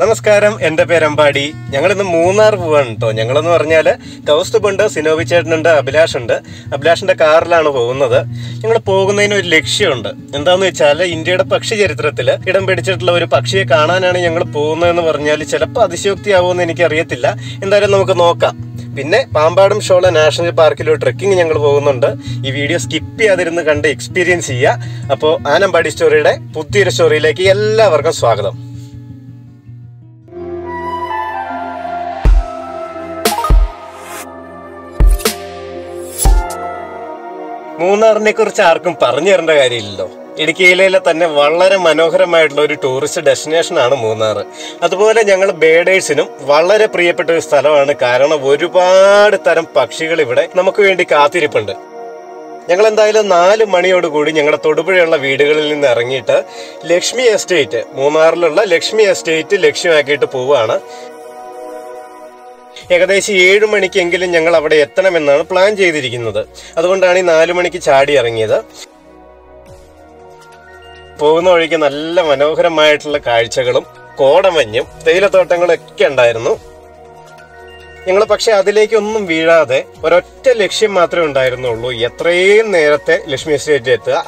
നമസ്കാരം എന്റെ പേര് അമ്പാടി. ഞങ്ങൾ ഇന്ന് മൂന്നാർ പോവാണ് കേട്ടോ ഞങ്ങളെന്ന് പറഞ്ഞാൽ കൗസ്തുബുണ്ട് സിനോബി ചേട്ടനുണ്ട് അഭിലാഷ് ഉണ്ട് അഭിലാഷിന്റെ കാറിലാണ് പോകുന്നത്. ഞങ്ങൾ പോകുന്നതിന് ഒരു ലക്ഷ്യമുണ്ട്. എന്താന്ന് വെച്ചാൽ ഇന്ത്യയുടെ പക്ഷി ചരിത്രത്തിൽ ഇടം പിടിച്ചിട്ടുള്ള ഒരു പക്ഷിയെ കാണാനാണ് ഞങ്ങൾ പോകുന്നതെന്ന് പറഞ്ഞാൽ ചിലപ്പോൾ അതിശയോക്തിയാവുമെന്ന് എനിക്കറിയത്തില്ല. എന്തായാലും നമുക്ക് നോക്കാം. പിന്നെ പാമ്പാടും ഷോള നാഷണൽ പാർക്കിൽ ട്രെക്കിംഗ് ഞങ്ങൾ പോകുന്നുണ്ട്. ഈ വീഡിയോ സ്കിപ്പ് ചെയ്യാതിരുന്ന് കണ്ട് എക്സ്പീരിയൻസ് ചെയ്യുക. അപ്പോൾ ആനമ്പാടി സ്റ്റോറിയുടെ പുതിയൊരു സ്റ്റോറിയിലേക്ക് എല്ലാവർക്കും സ്വാഗതം. മൂന്നാറിനെ കുറിച്ച് ആർക്കും പറഞ്ഞു തരേണ്ട കാര്യമില്ലല്ലോ. ഇടുക്കി ജില്ലയിലെ തന്നെ വളരെ മനോഹരമായിട്ടുള്ള ഒരു ടൂറിസ്റ്റ് ഡെസ്റ്റിനേഷൻ ആണ് മൂന്നാർ അതുപോലെ ഞങ്ങൾ ബേഡേഴ്സിനും വളരെ പ്രിയപ്പെട്ട ഒരു സ്ഥലമാണ്. കാരണം ഒരുപാട് തരം പക്ഷികൾ ഇവിടെ നമുക്ക് വേണ്ടി കാത്തിരിപ്പുണ്ട്. ഞങ്ങൾ എന്തായാലും നാല് മണിയോടുകൂടി ഞങ്ങളുടെ തൊടുപുഴയുള്ള വീടുകളിൽ നിന്ന് ഇറങ്ങിയിട്ട് ലക്ഷ്മി എസ്റ്റേറ്റ് മൂന്നാറിലുള്ള ലക്ഷ്മി എസ്റ്റേറ്റ് ലക്ഷ്യമാക്കിയിട്ട് പോവുകയാണ്. ഏകദേശം ഏഴ് മണിക്കെങ്കിലും ഞങ്ങൾ അവിടെ എത്തണമെന്നാണ് പ്ലാൻ ചെയ്തിരിക്കുന്നത്. അതുകൊണ്ടാണ് ഈ നാലു മണിക്ക് ചാടി ഇറങ്ങിയത്. പോകുന്ന വഴിക്ക് നല്ല മനോഹരമായിട്ടുള്ള കാഴ്ചകളും കോടമഞ്ഞും തേയിലത്തോട്ടങ്ങളൊക്കെ ഉണ്ടായിരുന്നു. ഞങ്ങൾ പക്ഷെ അതിലേക്കൊന്നും വീഴാതെ ഒരൊറ്റ ലക്ഷ്യം മാത്രമേ ഉണ്ടായിരുന്നുള്ളൂ. എത്രയും നേരത്തെ ലക്ഷ്മി എസ്റ്റേറ്റ് എത്തുക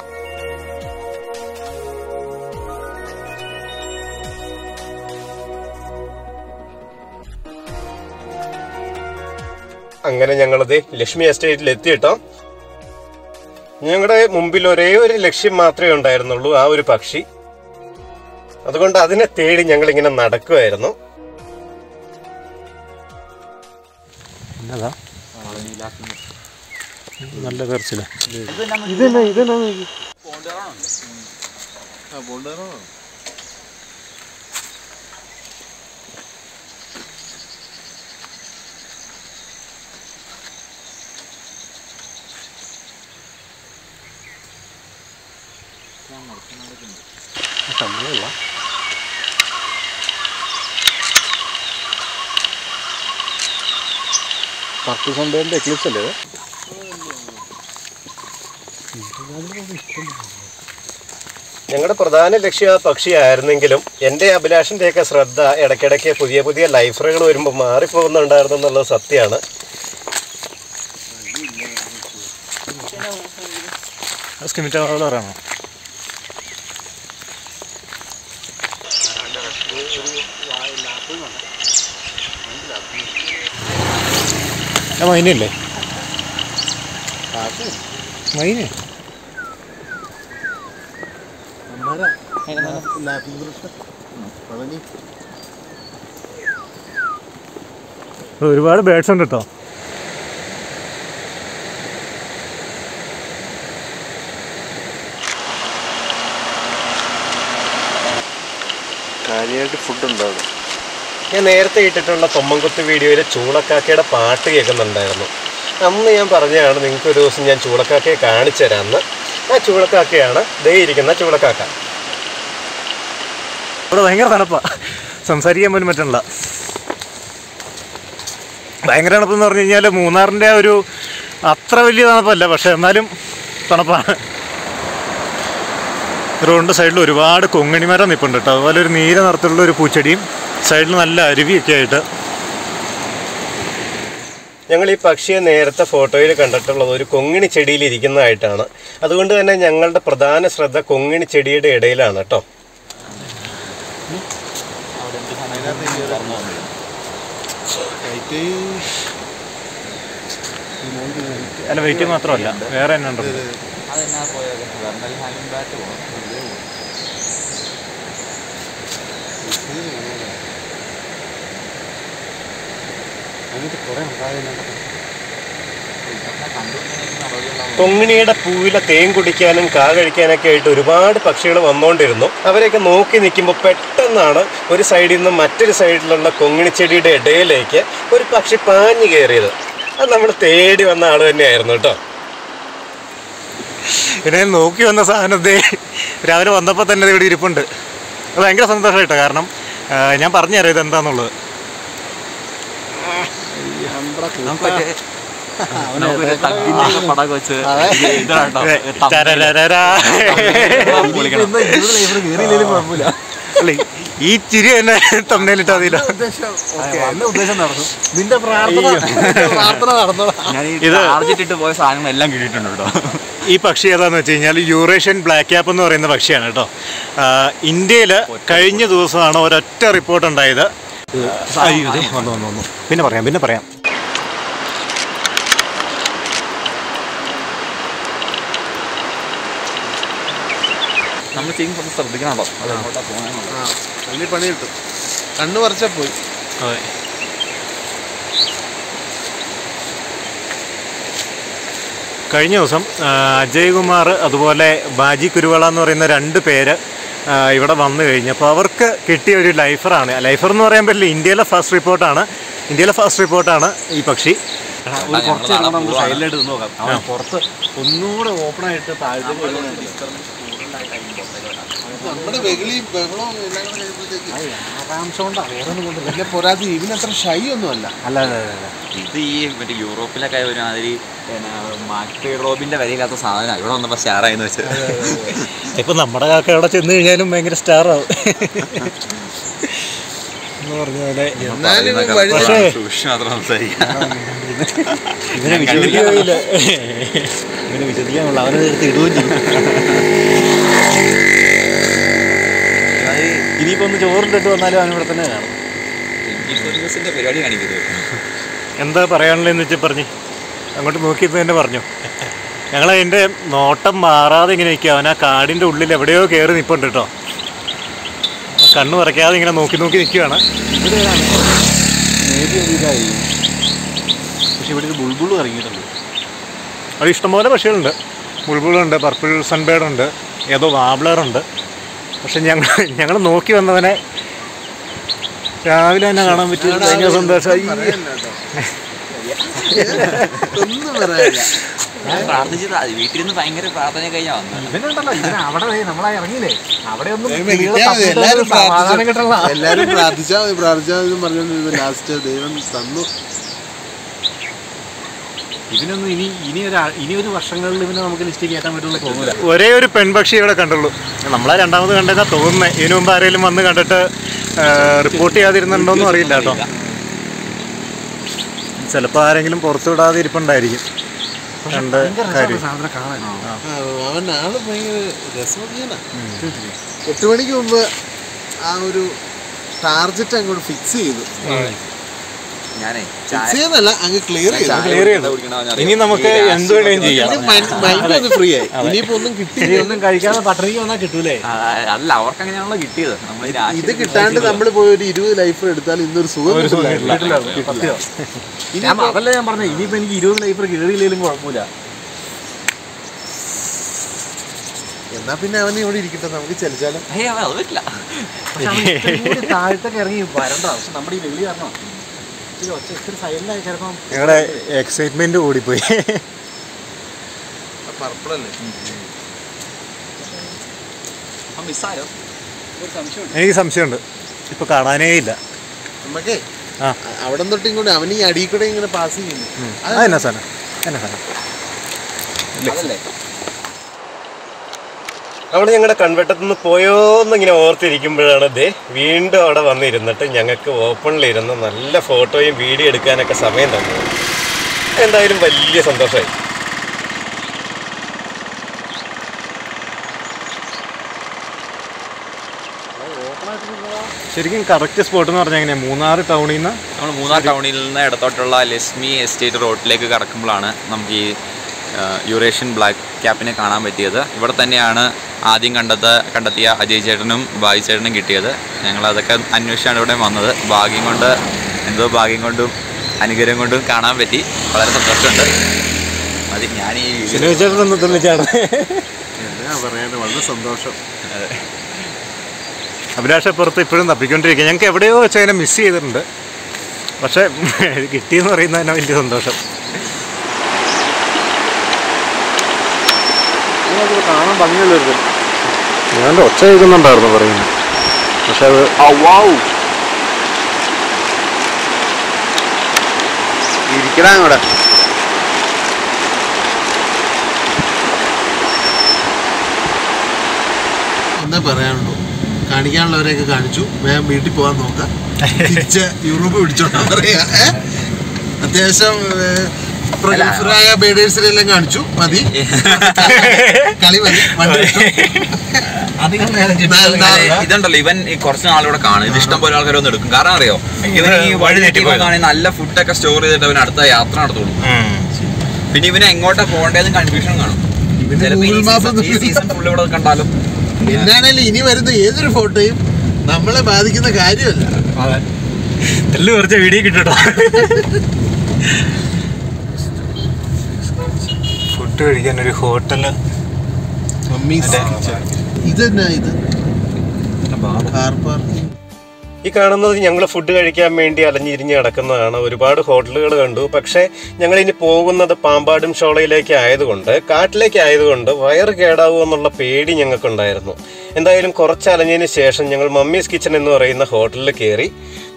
അങ്ങനെ ഞങ്ങളത് ലക്ഷ്മി എസ്റ്റേറ്റിൽ എത്തിയിട്ടോ. ഞങ്ങളുടെ മുമ്പിൽ ഒരേ ഒരു ലക്ഷ്യം മാത്രമേ ഉണ്ടായിരുന്നുള്ളൂ ആ ഒരു പക്ഷി. അതുകൊണ്ട് അതിനെ തേടി ഞങ്ങൾ ഇങ്ങനെ നടക്കുമായിരുന്നു നല്ല തെറിച്ചില്ല പത്ത് സൺഡേന്റെ എക്ലിപ്സ് അല്ലേ? ഞങ്ങളുടെ പ്രധാന ലക്ഷ്യം ആ പക്ഷിയായിരുന്നെങ്കിലും എന്റെ അഭിലാഷിന്റെയൊക്കെ ശ്രദ്ധ ഇടയ്ക്കിടയ്ക്ക് പുതിയ പുതിയ ലൈഫറുകൾ വരുമ്പോൾ മാറിപ്പോകുന്നുണ്ടായിരുന്നു എന്നുള്ളത് സത്യമാണ് സ്കിമിറ്റ മൈനല്ലേ മൈന ഒരുപാട് ബേഡ്സ് ഉണ്ട് കേട്ടോ കാര്യമായിട്ട് ഫുഡ് ഉണ്ടാവും ഞാൻ നേരത്തെ ഇട്ടിട്ടുള്ള തൊമ്മൻകുത്ത് വീഡിയോയിൽ ചൂളക്കാക്കയുടെ പാട്ട് കേൾക്കുന്നുണ്ടായിരുന്നു. അന്ന് ഞാൻ പറഞ്ഞതാണ് നിങ്ങൾക്ക് ഒരു ദിവസം ഞാൻ ചൂളക്കാക്കയെ കാണിച്ചു തരാമെന്ന്. ആ ചൂളക്കാക്കയാണ് ദേ ഇരിക്കുന്ന ചൂളക്കാക്ക. ഇവിടെ ഭയങ്കര തണുപ്പാ. സംസാരിക്കാൻ പോലും പറ്റണില്ല. ഭയങ്കര തണുപ്പെന്ന് പറഞ്ഞു കഴിഞ്ഞാൽ മൂന്നാറിന്റെ ഒരു അത്ര വലിയ തണുപ്പല്ല പക്ഷേ എന്നാലും തണുപ്പാണ്. റോഡിന്റെ സൈഡിൽ ഒരുപാട് കൊങ്ങണിമരം നിൽപ്പുണ്ട് കേട്ടോ. അതുപോലെ ഒരു നീല നിറത്തിലുള്ള ഒരു പൂച്ചെടിയും സൈഡിൽ നല്ല അരുവിയൊക്കെ ആയിട്ട്. ഞങ്ങൾ ഈ പക്ഷിയെ നേരത്തെ ഫോട്ടോയിൽ കണ്ടിട്ടുള്ളത് ഒരു കൊങ്ങിണി ചെടിയിൽ ഇരിക്കുന്നതായിട്ടാണ്. അതുകൊണ്ട് തന്നെ ഞങ്ങളുടെ പ്രധാന ശ്രദ്ധ കൊങ്ങിണി ചെടിയുടെ ഇടയിലാണ് കേട്ടോ. അല്ല വെയിറ്റ് മാത്രമല്ല വേറെ തന്നെ ബാറ്റ് ബാറ്റ് പോകണം കൊങ്ങിണിയുടെ പൂവിലെ തേൻ കുടിക്കാനും കാ കഴിക്കാനൊക്കെ ആയിട്ട് ഒരുപാട് പക്ഷികൾ വന്നുകൊണ്ടിരുന്നു അവരെയൊക്കെ നോക്കി നിൽക്കുമ്പോൾ പെട്ടെന്നാണ് ഒരു സൈഡിൽ നിന്ന് മറ്റൊരു സൈഡിലുള്ള കൊങ്ങിണി ചെടിയുടെ ഇടയിലേക്ക് ഒരു പക്ഷി പാഞ്ഞു കയറിയത്. അത് നമ്മൾ തേടി വന്ന ആൾ തന്നെയായിരുന്നു കേട്ടോ. പിന്നെ നോക്കി വന്ന സാധനത്തെ രാവിലെ വന്നപ്പോൾ തന്നെ ഇവിടെ ഇരിപ്പുണ്ട്. അത് ഭയങ്കര സന്തോഷമായിട്ടോ? കാരണം ഞാൻ ഞാൻ പറഞ്ഞുതരാം ഇത് എന്താന്നുള്ളത് നമുക്കൊരു തഗ്ഗിന്റെ പടം വെച്ച്. അല്ല, ഈ ചിരി തന്നെ തമ്മിലിട്ട് മതിയില്ല. ഉദ്ദേശം നടന്നു. നിന്റെ പ്രാർത്ഥന ഇത് പോയ സാധനങ്ങളെല്ലാം കിട്ടിയിട്ടുണ്ട് കേട്ടോ. ഈ പക്ഷി ഏതാന്ന് വെച്ച് കഴിഞ്ഞാൽ യൂറേഷ്യൻ ബ്ലാക്ക് ക്യാപ്പ് എന്ന് പറയുന്ന പക്ഷിയാണ് കേട്ടോ. ഇന്ത്യയിൽ കഴിഞ്ഞ ദിവസമാണ് ഒരൊറ്റ റിപ്പോർട്ട് ഉണ്ടായത്. അയ്യോ, വന്നു വന്നു വന്നു. പിന്നെ പറയാം പിന്നെ പറയാം. നമ്മൾ ചെയ്യുമ്പോൾ ഒന്ന് ശ്രദ്ധിക്കണല്ലോ. അത് എങ്ങോട്ടാ പോകാനുള്ളത് ആ. വലിയ പണി കിട്ടും. കണ്ണു പറിച്ചാ പോയി. അതെ. കഴിഞ്ഞ ദിവസം അജയ്കുമാർ അജയ് കുമാർ അതുപോലെ ബാജി കുരുവള എന്ന് പറയുന്ന രണ്ട് പേര് ഇവിടെ വന്നു കഴിഞ്ഞപ്പോൾ അവർക്ക് കിട്ടിയ ഒരു ലൈഫറാണ് ലൈഫർ എന്ന് പറയാൻ പറ്റില്ല ഇന്ത്യയിലെ ഫസ്റ്റ് റിപ്പോർട്ടാണ് ഇന്ത്യയിലെ ഫസ്റ്റ് റിപ്പോർട്ടാണ് ഈ പക്ഷി. പുറത്ത് ഒന്നുകൂടെ ഓപ്പൺ ആയിട്ട് താഴത്തേക്ക് നമ്മുടെ വെകിളി ബഹളവും എല്ലാം കൂടെ കഴിയുമ്പോഴത്തേക്ക് ആകാംക്ഷ കൊണ്ടാ വേറെ ഒന്നും കൊണ്ടില്ല പിന്നെ പോരാതെ ഇവനത്ര ഷൈ ഒന്നും അല്ല അല്ല അല്ല അല്ല. ഇത് ഈ മറ്റേ യൂറോപ്പിലൊക്കെ ഒരുമാതിരി പിന്നെ മാക്ടേ റോബിന്റെ വിലയില്ലാത്ത സാധനമാണ് ഇവിടെ വന്നപ്പോൾ സ്റ്റാറായെന്ന് വെച്ചത് ഇപ്പൊ നമ്മുടെ കാക്ക അവിടെ ചെന്ന് കഴിഞ്ഞാലും ഭയങ്കര സ്റ്റാറാവും. എന്ന് പറഞ്ഞ പോലെ പക്ഷേ- ഇവനെ വിശ്വസിക്കാനുള്ള അവനെ എടുത്ത് ഇടുകയും ചെയ്യും. ഇനിയിപ്പോ ഒന്ന് ചോറിട്ടിട്ട് വന്നാലും അവൻ ഇവിടെ തന്നെ കാണും. ന്യൂസിന്റെ പരിപാടി കാണിക്കുന്നത് എന്താ പറയാനുള്ളതെന്ന് വെച്ചാൽ പറഞ്ഞു. അങ്ങോട്ട് നോക്കിയപ്പോൾ തന്നെ പറഞ്ഞു. ഞങ്ങൾ അതിന്റെ നോട്ടം മാറാതെ ഇങ്ങനെ നിൽക്കുക അവൻ ആ കാടിന്റെ ഉള്ളിൽ എവിടെയോ കയറി നിൽപ്പുണ്ട് കേട്ടോ കണ്ണു പറയ്ക്കാതെ ഇങ്ങനെ നോക്കി നോക്കി നിൽക്കുകയാണ് പക്ഷെ ഇവിടെ ഒരു ബുൾബുൾ ഇറങ്ങിയിട്ടുണ്ട്. അവിടെ ഇഷ്ടംപോലെ പക്ഷികളുണ്ട്. ബുൾബുളുണ്ട് പർപ്പിൾ സൺബേഡുണ്ട് ഏതോ വാബ്ലറുണ്ട്. പക്ഷെ ഞങ്ങൾ ഞങ്ങൾ നോക്കി വന്നവനെ രാവിലെ തന്നെ കാണാൻ പറ്റി ഭയങ്കര സന്തോഷമായി ഒന്നും പറയാനില്ല. ഞാൻ പ്രാർത്ഥിച്ചത് വീട്ടിൽ നിന്ന് ഭയങ്കര പ്രാർത്ഥന വന്നത്. ഇവൻ അവിടെ നമ്മളെ ഇറങ്ങിയില്ലേ? അവിടെ ഒന്നും. എല്ലാരും പ്രാർത്ഥിച്ചു. എല്ലാരും പ്രാർത്ഥിച്ചാൽ മതി പ്രാർത്ഥിച്ചാൽ മതി പറഞ്ഞോണ്ടിരുന്നു ലാസ്റ്റ് ദൈവം തന്നു. ഇതിനൊന്നും ഇനി ഇനി ഒരു ഇനി ഒരു വർഷങ്ങളിൽ ഇവനെ നമുക്ക് ലിസ്റ്റ് കയറ്റാൻ പറ്റുള്ളൂ തോന്നില്ല ഒരേ ഒരു പെൺപക്ഷി ഇവിടെ കണ്ടുള്ളൂ. നമ്മളെ രണ്ടാമത് കണ്ടെന്നാ തോന്നുന്നത് ഇതിനു മുമ്പ് ആരെങ്കിലും വന്ന് കണ്ടിട്ട് റിപ്പോർട്ട് ചെയ്യാതിരുന്നുണ്ടോന്നും അറിയില്ല കേട്ടോ. ചിലപ്പോൾ ആരെങ്കിലും പുറത്തു വിടാതെ ഇരിപ്പുണ്ടായിരിക്കും. രണ്ട് കാര്യം. എട്ട് മണിക്ക് മുമ്പ് ആ ഒരു ടാർജറ്റ് അങ്ങോട്ട് ഫിക്സ് ചെയ്തു. ഞാനേ ചെയ്യുന്നല്ല അങ്ങ് ക്ലിയർ ക്ലിയർ ചെയ്തു. ഇനി നമുക്ക് എന്ത് വേണേലും ചെയ്യാം. ഫ്രീ ആയി. ഇനിയിപ്പോ ഒന്നും കിട്ടിയില്ല ഒന്നും കഴിക്കാതെ പട്ടണിക്ക് വന്നാൽ കിട്ടൂലേ? അല്ല അവർക്ക് അങ്ങനെയാണല്ലോ കിട്ടിയത്. നമ്മൾ ഇത് കിട്ടാണ്ട് നമ്മൾ പോയി ഒരു ഇരുപത് ലൈഫ് എടുത്താൽ ഇന്നൊരു സുഖം കിട്ടില്ല. ഞാൻ അതല്ല ഞാൻ പറഞ്ഞത് ഇനിയിപ്പോ എനിക്ക് ഇരുപത് ലൈഫർ കയറിയില്ലെങ്കിലും കുഴപ്പമില്ല. എന്നാ പിന്നെ അവൻ ഇവിടെ ഇരിക്കട്ടെ നമുക്ക് ചലിച്ചാലും. താഴത്തേക്ക് ഇറങ്ങി വരണ്ട. പക്ഷെ നമ്മുടെ ഈ വെളി കാരണം ഞങ്ങളുടെ എക്സൈറ്റ്മെന്റ് കൂടിപ്പോയി മിസ്സായോ എനിക്ക് സംശയമുണ്ട്. ഇപ്പൊ കാണാനേ ഇല്ല. നമുക്കേ ആ. അവിടെ തൊട്ട് ഇങ്ങോട്ട് അവൻ ഈ അടിയിൽ കൂടെ ഇങ്ങനെ പാസ് ചെയ്യുന്നു എന്നാ സാധനം. എന്നാ സാധനം. അവിടെ ഞങ്ങളുടെ കൺവെട്ടത്തു നിന്ന് പോയോന്ന് ഇങ്ങനെ ഓർത്തിരിക്കുമ്പോഴാണ് ദേ വീണ്ടും അവിടെ വന്നിരുന്നിട്ട് ഞങ്ങൾക്ക് ഓപ്പണിലിരുന്ന് നല്ല ഫോട്ടോയും വീഡിയോ എടുക്കാനൊക്കെ സമയം തന്നത് എന്തായാലും വലിയ സന്തോഷമായി ശരിക്കും കറക്റ്റ് സ്പോട്ട് എന്ന് പറഞ്ഞാൽ മൂന്നാർ ടൗണിൽ നിന്ന് നമ്മൾ മൂന്നാർ ടൗണിൽ നിന്ന് ഇടത്തോട്ടുള്ള ലക്ഷ്മി എസ്റ്റേറ്റ് റോഡിലേക്ക് കടക്കുമ്പോഴാണ് നമുക്ക് ഈ യൂറേഷ്യൻ ബ്ലാക്ക് ക്യാപ്പിനെ കാണാൻ പറ്റിയത്. ഇവിടെ തന്നെയാണ് ആദ്യം കണ്ടത് കണ്ടെത്തിയ അജയ് ചേട്ടനും ബായി ചേട്ടനും കിട്ടിയത്. ഞങ്ങൾ അതൊക്കെ അന്വേഷിച്ചാണ് ഇവിടെ വന്നത്. ഭാഗ്യം കൊണ്ട് എന്തോ ഭാഗ്യം കൊണ്ടും അനുഗ്രഹം കൊണ്ടും കാണാൻ പറ്റി. വളരെ സന്തോഷമുണ്ട്. അത് ഞാൻ ഈ പറയാൻ വളരെ സന്തോഷം. അഭിലാഷ പുറത്ത് ഇപ്പോഴും തപ്പിക്കൊണ്ടിരിക്കുക. ഞങ്ങൾക്ക് എവിടെയോ വെച്ച് അതിനെ മിസ് ചെയ്തിട്ടുണ്ട്. പക്ഷേ കിട്ടിയെന്ന് പറയുന്നതിനാണ് വലിയ സന്തോഷം. ഭംഗിയുള്ളൊരു കാണാൻ ഭംഗിയുള്ളൊരു ഞാൻ ഒച്ച കേൾക്കുന്നുണ്ടായിരുന്നു പറയുന്നത് പക്ഷെ അത് ഇരിക്കടാ ഇവിടെ എന്നേ പറയാനുള്ളൂ. കാണിക്കാനുള്ളവരെയൊക്കെ കാണിച്ചു. വേഗം വീട്ടിൽ പോകാൻ നോക്കാം. തിരിച്ച് യൂറോപ്പ് പിടിച്ചോണ്ടാ പറയാ അത്യാവശ്യം ബേഡേഴ്സിനെല്ലാം കാണിച്ചു. മതി. കളി മതി. ഇതുണ്ടല്ലോ ഇവൻ ഈ കുറച്ച് നാളിവിടെ കാണും. ഇത് ഇഷ്ടം പോലെ ആൾക്കാർ ഒന്ന് എടുക്കും. കാരണം അറിയോ? ഇവൻ ഈ വഴി തെറ്റിപ്പോകാണെങ്കിൽ നല്ല ഫുഡൊക്കെ സ്റ്റോർ ചെയ്തിട്ട് അവൻ അടുത്ത യാത്ര നടത്തുള്ളൂ. പിന്നെ ഇവനെ എങ്ങോട്ടാ പോകേണ്ടതെന്ന് കൺഫ്യൂഷൻ കാണും. ഈ സീസൺ ഫുള്ള് ഇവിടെ കണ്ടാലും. എന്നാണേലും ഇനി വരുന്ന ഏതൊരു ഫോട്ടോയും നമ്മളെ ബാധിക്കുന്ന കാര്യമല്ല. തെല്ല് കുറച്ച് വീഡിയോ കിട്ടട്ടോ ഫുഡ് കഴിക്കാൻ ഒരു ഹോട്ടൽ. ഈ കാണുന്നത് ഞങ്ങൾ ഫുഡ് കഴിക്കാൻ വേണ്ടി അലഞ്ഞിരിഞ്ഞ് കിടക്കുന്നതാണ്. ഒരുപാട് ഹോട്ടലുകൾ കണ്ടു. പക്ഷേ ഞങ്ങൾ ഇനി പോകുന്നത് പാമ്പാടും ഷോളയിലേക്ക് ആയതുകൊണ്ട് കാട്ടിലേക്ക് ആയതുകൊണ്ട് വയറ് കേടാവുമോ എന്നുള്ള പേടി ഞങ്ങൾക്കുണ്ടായിരുന്നു. എന്തായാലും കുറച്ച് അലഞ്ഞതിന് ശേഷം ഞങ്ങൾ മമ്മീസ് കിച്ചൺ എന്ന് പറയുന്ന ഹോട്ടലിൽ കയറി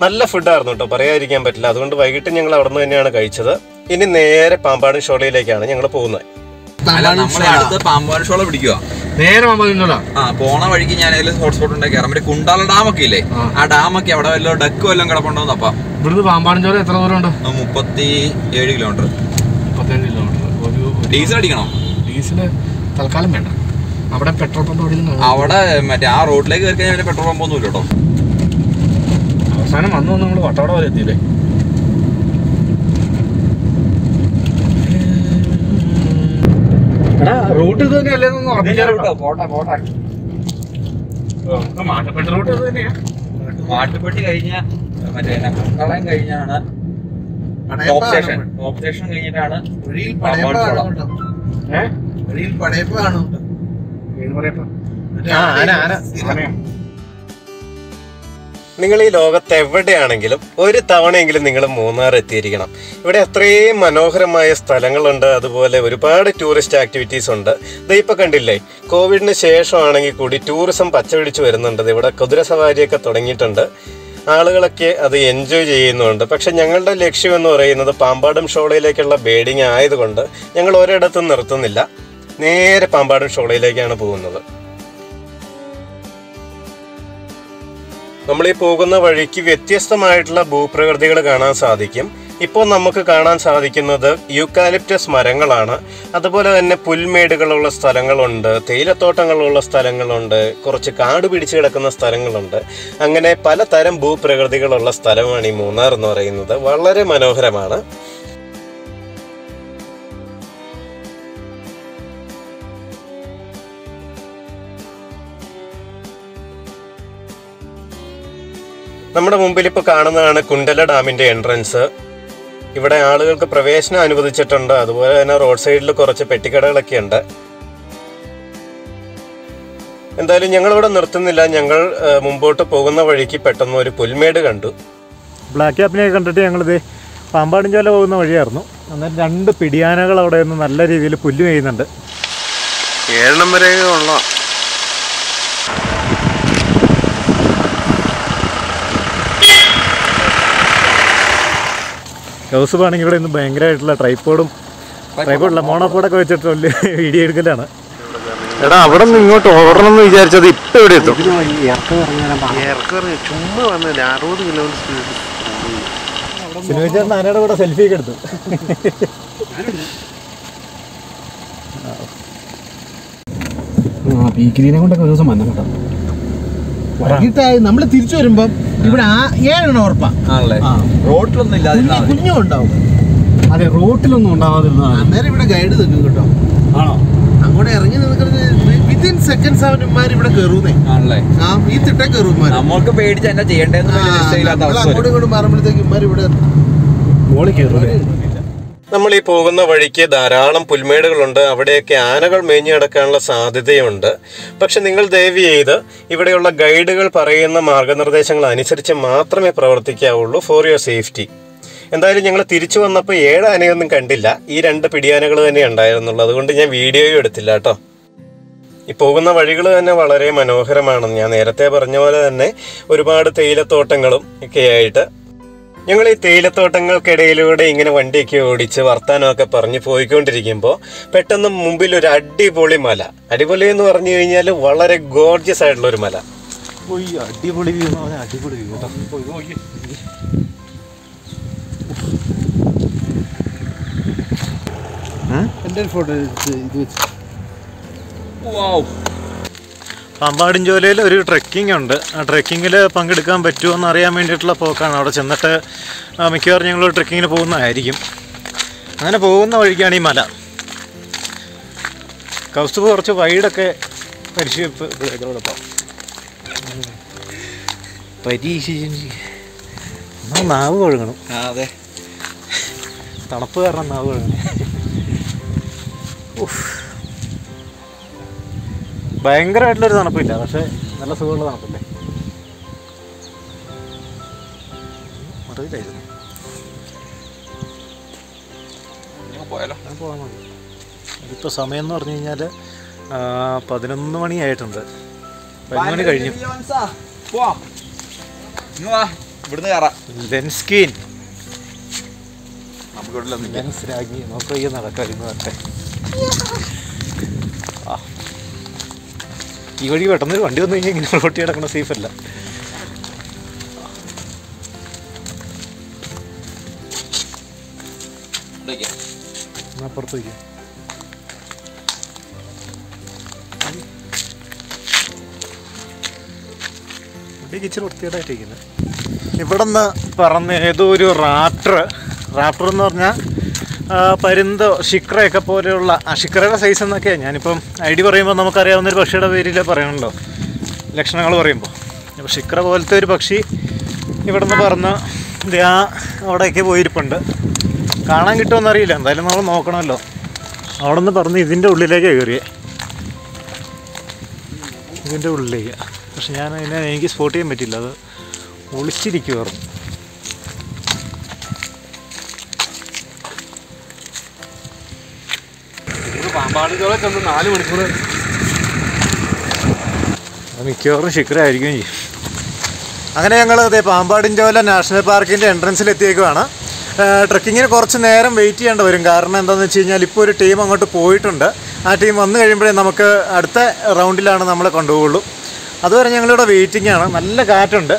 നല്ല ഫുഡായിരുന്നു കേട്ടോ. പറയാതിരിക്കാൻ പറ്റില്ല. അതുകൊണ്ട് വൈകിട്ട് ഞങ്ങൾ അവിടെ നിന്ന് തന്നെയാണ് കഴിച്ചത്. ഇനി നേരെ പാമ്പാടും ഷോളയിലേക്കാണ് ഞങ്ങൾ പോകുന്നത്. പിടിക്കുക നേരെ ആ പോണ വഴിക്ക് ഞാൻ ഏതെങ്കിലും ഹോട്ട്സ്പോട്ട് ഉണ്ടാക്കി മറ്റേ കുണ്ടാല ഡാം ഒക്കെ ഇല്ലേ? ആ. ഡാം ഒക്കെ അവിടെ വല്ല ഡക്ക് വല്ലതും കിടപ്പുണ്ടോന്ന് അപ്പ ഇവിടുന്ന് പാമ്പാടുംചോല എത്ര ദൂരം ഉണ്ട് മുപ്പത്തി ഏഴ് കിലോമീറ്റർ ഒരു ഡീസൽ അടിക്കണം? ഡീസൽ തൽക്കാലം വേണ്ട. അവിടെ പെട്രോൾ പമ്പ് അവിടെ മറ്റേ ആ റോഡിലേക്ക് കയറി കഴിഞ്ഞാൽ പെട്രോൾ പമ്പ് ഒന്നും ഇല്ല കേട്ടോ. അവസാനം വന്നു വന്ന് നമ്മൾ വട്ടവട വരെ എത്തിയില്ലേ? റൂട്ട് ഇത് തന്നെയല്ലേ എന്ന് ഉറപ്പിച്ചാലോ പോട്ടെ പോട്ടെ മാറ്റപ്പെട്ട റൂട്ട് ഇത് തന്നെയാ. മാട്ടുപ്പെട്ടി കഴിഞ്ഞ മറ്റേ കളയം കഴിഞ്ഞാണ്. ടോപ്പ് സ്റ്റേഷൻ ടോപ്പ് സ്റ്റേഷൻ കഴിഞ്ഞിട്ടാണ്? ഏഹ് പടയപ്പ കാണുന്നുണ്ട് നിങ്ങൾ ഈ ലോകത്ത് എവിടെയാണെങ്കിലും ഒരു തവണയെങ്കിലും നിങ്ങൾ മൂന്നാർ എത്തിയിരിക്കണം. ഇവിടെ അത്രയും മനോഹരമായ സ്ഥലങ്ങളുണ്ട്. അതുപോലെ ഒരുപാട് ടൂറിസ്റ്റ് ആക്ടിവിറ്റീസ് ഉണ്ട്. ഇതിപ്പോൾ കണ്ടില്ലേ? കോവിഡിന് ശേഷമാണെങ്കിൽ കൂടി ടൂറിസം പച്ചപിടിച്ച് വരുന്നുണ്ട്. ഇവിടെ കുതിര സവാരിയൊക്കെ തുടങ്ങിയിട്ടുണ്ട്. ആളുകളൊക്കെ അത് എൻജോയ് ചെയ്യുന്നുണ്ട്. പക്ഷെ ഞങ്ങളുടെ ലക്ഷ്യം എന്ന് പറയുന്നത് പാമ്പാടും ഷോളയിലേക്കുള്ള ബേഡിങ് ആയതുകൊണ്ട് ഞങ്ങൾ ഒരിടത്തും നിർത്തുന്നില്ല. നേരെ പാമ്പാടും ഷോളയിലേക്കാണ് പോകുന്നത്. നമ്മൾ ഈ പോകുന്ന വഴിക്ക് വ്യത്യസ്തമായിട്ടുള്ള ഭൂപ്രകൃതികൾ കാണാൻ സാധിക്കും. ഇപ്പോൾ നമുക്ക് കാണാൻ സാധിക്കുന്നത് യൂക്കാലിപ്റ്റസ് മരങ്ങളാണ്. അതുപോലെ തന്നെ പുൽമേടുകളുള്ള സ്ഥലങ്ങളുണ്ട് തേയിലത്തോട്ടങ്ങളുള്ള സ്ഥലങ്ങളുണ്ട് കുറച്ച് കാട് പിടിച്ചു കിടക്കുന്ന സ്ഥലങ്ങളുണ്ട്. അങ്ങനെ പലതരം ഭൂപ്രകൃതികളുള്ള സ്ഥലമാണ് ഈ മൂന്നാർ എന്ന് പറയുന്നത്. വളരെ മനോഹരമാണ്. നമ്മുടെ മുമ്പിൽ ഇപ്പോൾ കാണുന്നതാണ് കുണ്ടല ഡാമിന്റെ എൻട്രൻസ്. ഇവിടെ ആളുകൾക്ക് പ്രവേശനം അനുവദിച്ചിട്ടുണ്ട്. അതുപോലെ തന്നെ റോഡ് സൈഡിൽ കുറച്ച് പെട്ടിക്കടകളൊക്കെ ഉണ്ട്. എന്തായാലും ഞങ്ങൾ ഇവിടെ നിർത്തുന്നില്ല. ഞങ്ങൾ മുമ്പോട്ട് പോകുന്ന വഴിക്ക് പെട്ടെന്ന് ഒരു പുൽമേട് കണ്ടു. ബ്ലാക്ക് ക്യാപ്പിനെ കണ്ടിട്ട് ഞങ്ങളിത് പാമ്പാടിഞ്ചോല പോകുന്ന വഴിയായിരുന്നു. അന്നേരം രണ്ട് പിടിയാനകൾ അവിടെ നിന്ന് നല്ല രീതിയിൽ പുല്ല് ചെയ്യുന്നുണ്ട് ഏഴെണ്ണം വരെ ഉള്ള ആണെങ്കിൽ ഇവിടെ ഇന്ന് ഭയങ്കരമായിട്ടുള്ള ട്രൈപ്പോഡും ട്രൈപ്പോഡല്ല മോണോപ്പോഡൊക്കെ വെച്ചിട്ട് വലിയ വീഡിയോ എടുക്കലാണ്. എടാ അവിടെ നിന്ന് ഇങ്ങോട്ട് ഓടണം എന്ന് വിചാരിച്ചത് ഇപ്പൊ ഇവിടെ എത്തും. ചുമ്മാ വന്നില്ല അറുപത് കിലോമീറ്റർ സ്പീഡ് സിനിമച്ചേട്ടൻ ആനയുടെ കൂടെ സെൽഫി ഒക്കെ എടുത്തു. ആ പീക്കിരിനെ കൊണ്ടൊക്കെ ഒരു ദിവസം വന്നു കേട്ടോ വൈകിട്ടായി നമ്മൾ തിരിച്ചു വരുമ്പം ഇവിടെ ആ ഏഴെണ്ണം ഉറപ്പാ. ഇല്ലാതിരുന്നാ മതി. കുഞ്ഞും ഉണ്ടാവും. അതെ റോട്ടിലൊന്നും ഉണ്ടാവാതിരുന്നതാണ് അന്നേരം ഇവിടെ ഗൈഡ് നിൽക്കും കേട്ടോ. ആണോ? അങ്ങോട്ട് ഇറങ്ങി നിൽക്കുന്നത് വിത്തിൻ സെക്കൻഡ്സ് അവന്മാർ ഇവിടെ കയറുന്നേ. ആണല്ലേ? ആ ഈ തിട്ട കയറുമാർ നമ്മൾക്ക് പേടിച്ച് എന്നാ ചെയ്യേണ്ടതെന്ന് അങ്ങോട്ടും ഇങ്ങോട്ടും മാറുമ്പോഴത്തേക്ക് ഇമാർ ഇവിടെ മോളിൽ കയറും നമ്മൾ ഈ പോകുന്ന വഴിക്ക് ധാരാളം പുൽമേടുകളുണ്ട്. അവിടെയൊക്കെ ആനകൾ മേഞ്ഞു കിടക്കാനുള്ള സാധ്യതയുണ്ട്. പക്ഷെ നിങ്ങൾ ദയവ് ചെയ്ത് ഇവിടെയുള്ള ഗൈഡുകൾ പറയുന്ന മാർഗനിർദ്ദേശങ്ങൾ അനുസരിച്ച് മാത്രമേ പ്രവർത്തിക്കാവുള്ളൂ ഫോർ യുവർ സേഫ്റ്റി. എന്തായാലും ഞങ്ങൾ തിരിച്ചു വന്നപ്പോൾ ഏഴ് ആനയൊന്നും കണ്ടില്ല. ഈ രണ്ട് പിടിയാനകൾ തന്നെ ഉണ്ടായിരുന്നുള്ളൂ. അതുകൊണ്ട് ഞാൻ വീഡിയോയും എടുത്തില്ല കേട്ടോ. ഈ പോകുന്ന വഴികൾ തന്നെ വളരെ മനോഹരമാണ്. ഞാൻ നേരത്തെ പറഞ്ഞ പോലെ തന്നെ ഒരുപാട് തേയിലത്തോട്ടങ്ങളും ഒക്കെ ആയിട്ട് ഞങ്ങൾ ഈ തേയിലത്തോട്ടങ്ങൾക്കിടയിലൂടെ ഇങ്ങനെ വണ്ടിയൊക്കെ ഓടിച്ച് വർത്താനമൊക്കെ പറഞ്ഞ് പോയിക്കൊണ്ടിരിക്കുമ്പോൾ പെട്ടെന്ന് മുമ്പിൽ ഒരു അടിപൊളി മല. അടിപൊളി എന്ന് പറഞ്ഞു കഴിഞ്ഞാൽ വളരെ ഗോർജിയസ് ആയിട്ടുള്ള ഒരു മല. അടിപൊളി വ്യൂ അടിപൊളി വ്യൂ കേട്ടോ എന്റെ ഫോട്ടോ ഇത് വെച്ച്? പാമ്പാടിഞ്ചോലയിൽ ഒരു ട്രെക്കിംഗ് ഉണ്ട്. ആ ട്രെക്കിങ്ങിൽ പങ്കെടുക്കാൻ പറ്റുമോ എന്ന് അറിയാൻ വേണ്ടിയിട്ടുള്ള പോക്കാണ്. അവിടെ ചെന്നിട്ട് മിക്കവാറും ഞങ്ങൾ ട്രെക്കിങ്ങിന് പോകുന്നതായിരിക്കും. അങ്ങനെ പോകുന്ന വഴിക്കാണ് ഈ മല. കൗസ്തുഭ കുറച്ച് വൈഡൊക്കെ പരിശീലിപ്പം പരീക്ഷിച്ച് നാവ് കഴുകണം. അതെ. തണുപ്പ് കാരണം നാവ് കഴുകണം. ഉഫ്. ഭയങ്കരമായിട്ടുള്ളൊരു തണുപ്പില്ല പക്ഷെ നല്ല സുഖമുള്ള തണുപ്പല്ലേ? ഇപ്പൊ പോയാലോ? ഇതിപ്പോൾ സമയം എന്ന് പറഞ്ഞു കഴിഞ്ഞാൽ പതിനൊന്ന് മണിയായിട്ടുണ്ട് പതിനൊന്ന് മണി കഴിഞ്ഞു. ഇവിടുന്ന് കയറാം ലെൻസ്കീൻ നമുക്ക് ലെൻസ് നോക്കുക നടക്കാം ഇന്ന് ആ ഈ വഴി പെട്ടെന്നൊരു വണ്ടി വന്നു കഴിഞ്ഞാൽ ഇങ്ങനെ റോട്ടി കിടക്കണ സേഫ് അല്ല. എന്നാ അപ്പുറത്ത് വയ്ക്കാം. വണ്ടിക്ക് ഇച്ചിരി വൃത്തികേടായിട്ടിരിക്കുന്നത് ഇവിടെ നിന്ന് പറഞ്ഞ ഏതോ ഒരു റാപ്റ്റർ റാപ്റ്റർ എന്ന് പറഞ്ഞാൽ പരുന്തോ ഷിക്രയൊക്കെ പോലെയുള്ള ആ ശിക്രയുടെ സൈസ് എന്നൊക്കെയാണ് ഞാനിപ്പം ഐ ഡി പറയുമ്പോൾ നമുക്കറിയാവുന്ന ഒരു പക്ഷിയുടെ പേരിൽ പറയണല്ലോ ലക്ഷണങ്ങൾ പറയുമ്പോൾ അപ്പോൾ ശിക്ര പോലത്തെ ഒരു പക്ഷി ഇവിടെ നിന്ന് പറഞ്ഞ് ആ അവിടേക്ക് പോയിരിപ്പുണ്ട്. കാണാൻ കിട്ടുമെന്നറിയില്ല എന്തായാലും നമ്മൾ നോക്കണമല്ലോ. അവിടെ നിന്ന് പറഞ്ഞ് ഇതിന്റെ ഉള്ളിലേക്ക് കയറിയേ. ഇതിന്റെ ഉള്ളിലേക്ക്. പക്ഷെ ഞാൻ അതിനെ എനിക്ക് സ്പോട്ട് ചെയ്യാൻ പറ്റില്ല അത് ഒളിച്ചിരിക്കുമായിരുന്നു പാമ്പാടിച്ചോളെ ചെന്ന് നാല് മണിക്കൂർ. മിക്കവാറും ശിഖരമായിരിക്കും ചെയ്യും അങ്ങനെ ഞങ്ങൾ അതെ പാമ്പാടിഞ്ചോല നാഷണൽ പാർക്കിന്റെ എൻട്രൻസിൽ എത്തിയേക്കുവാണ്. ട്രക്കിങ്ങിന് കുറച്ച് നേരം വെയിറ്റ് ചെയ്യേണ്ടി വരും. കാരണം എന്താണെന്ന് വെച്ച് കഴിഞ്ഞാൽ ഇപ്പോൾ ഒരു ടീം അങ്ങോട്ട് പോയിട്ടുണ്ട്. ആ ടീം വന്നു കഴിയുമ്പോഴേ നമുക്ക് അടുത്ത റൗണ്ടിലാണ് നമ്മളെ കൊണ്ടുപോകുള്ളൂ അതുവരെ ഞങ്ങളിവിടെ വെയിറ്റിംഗ് ആണ് നല്ല കാറ്റുണ്ട്.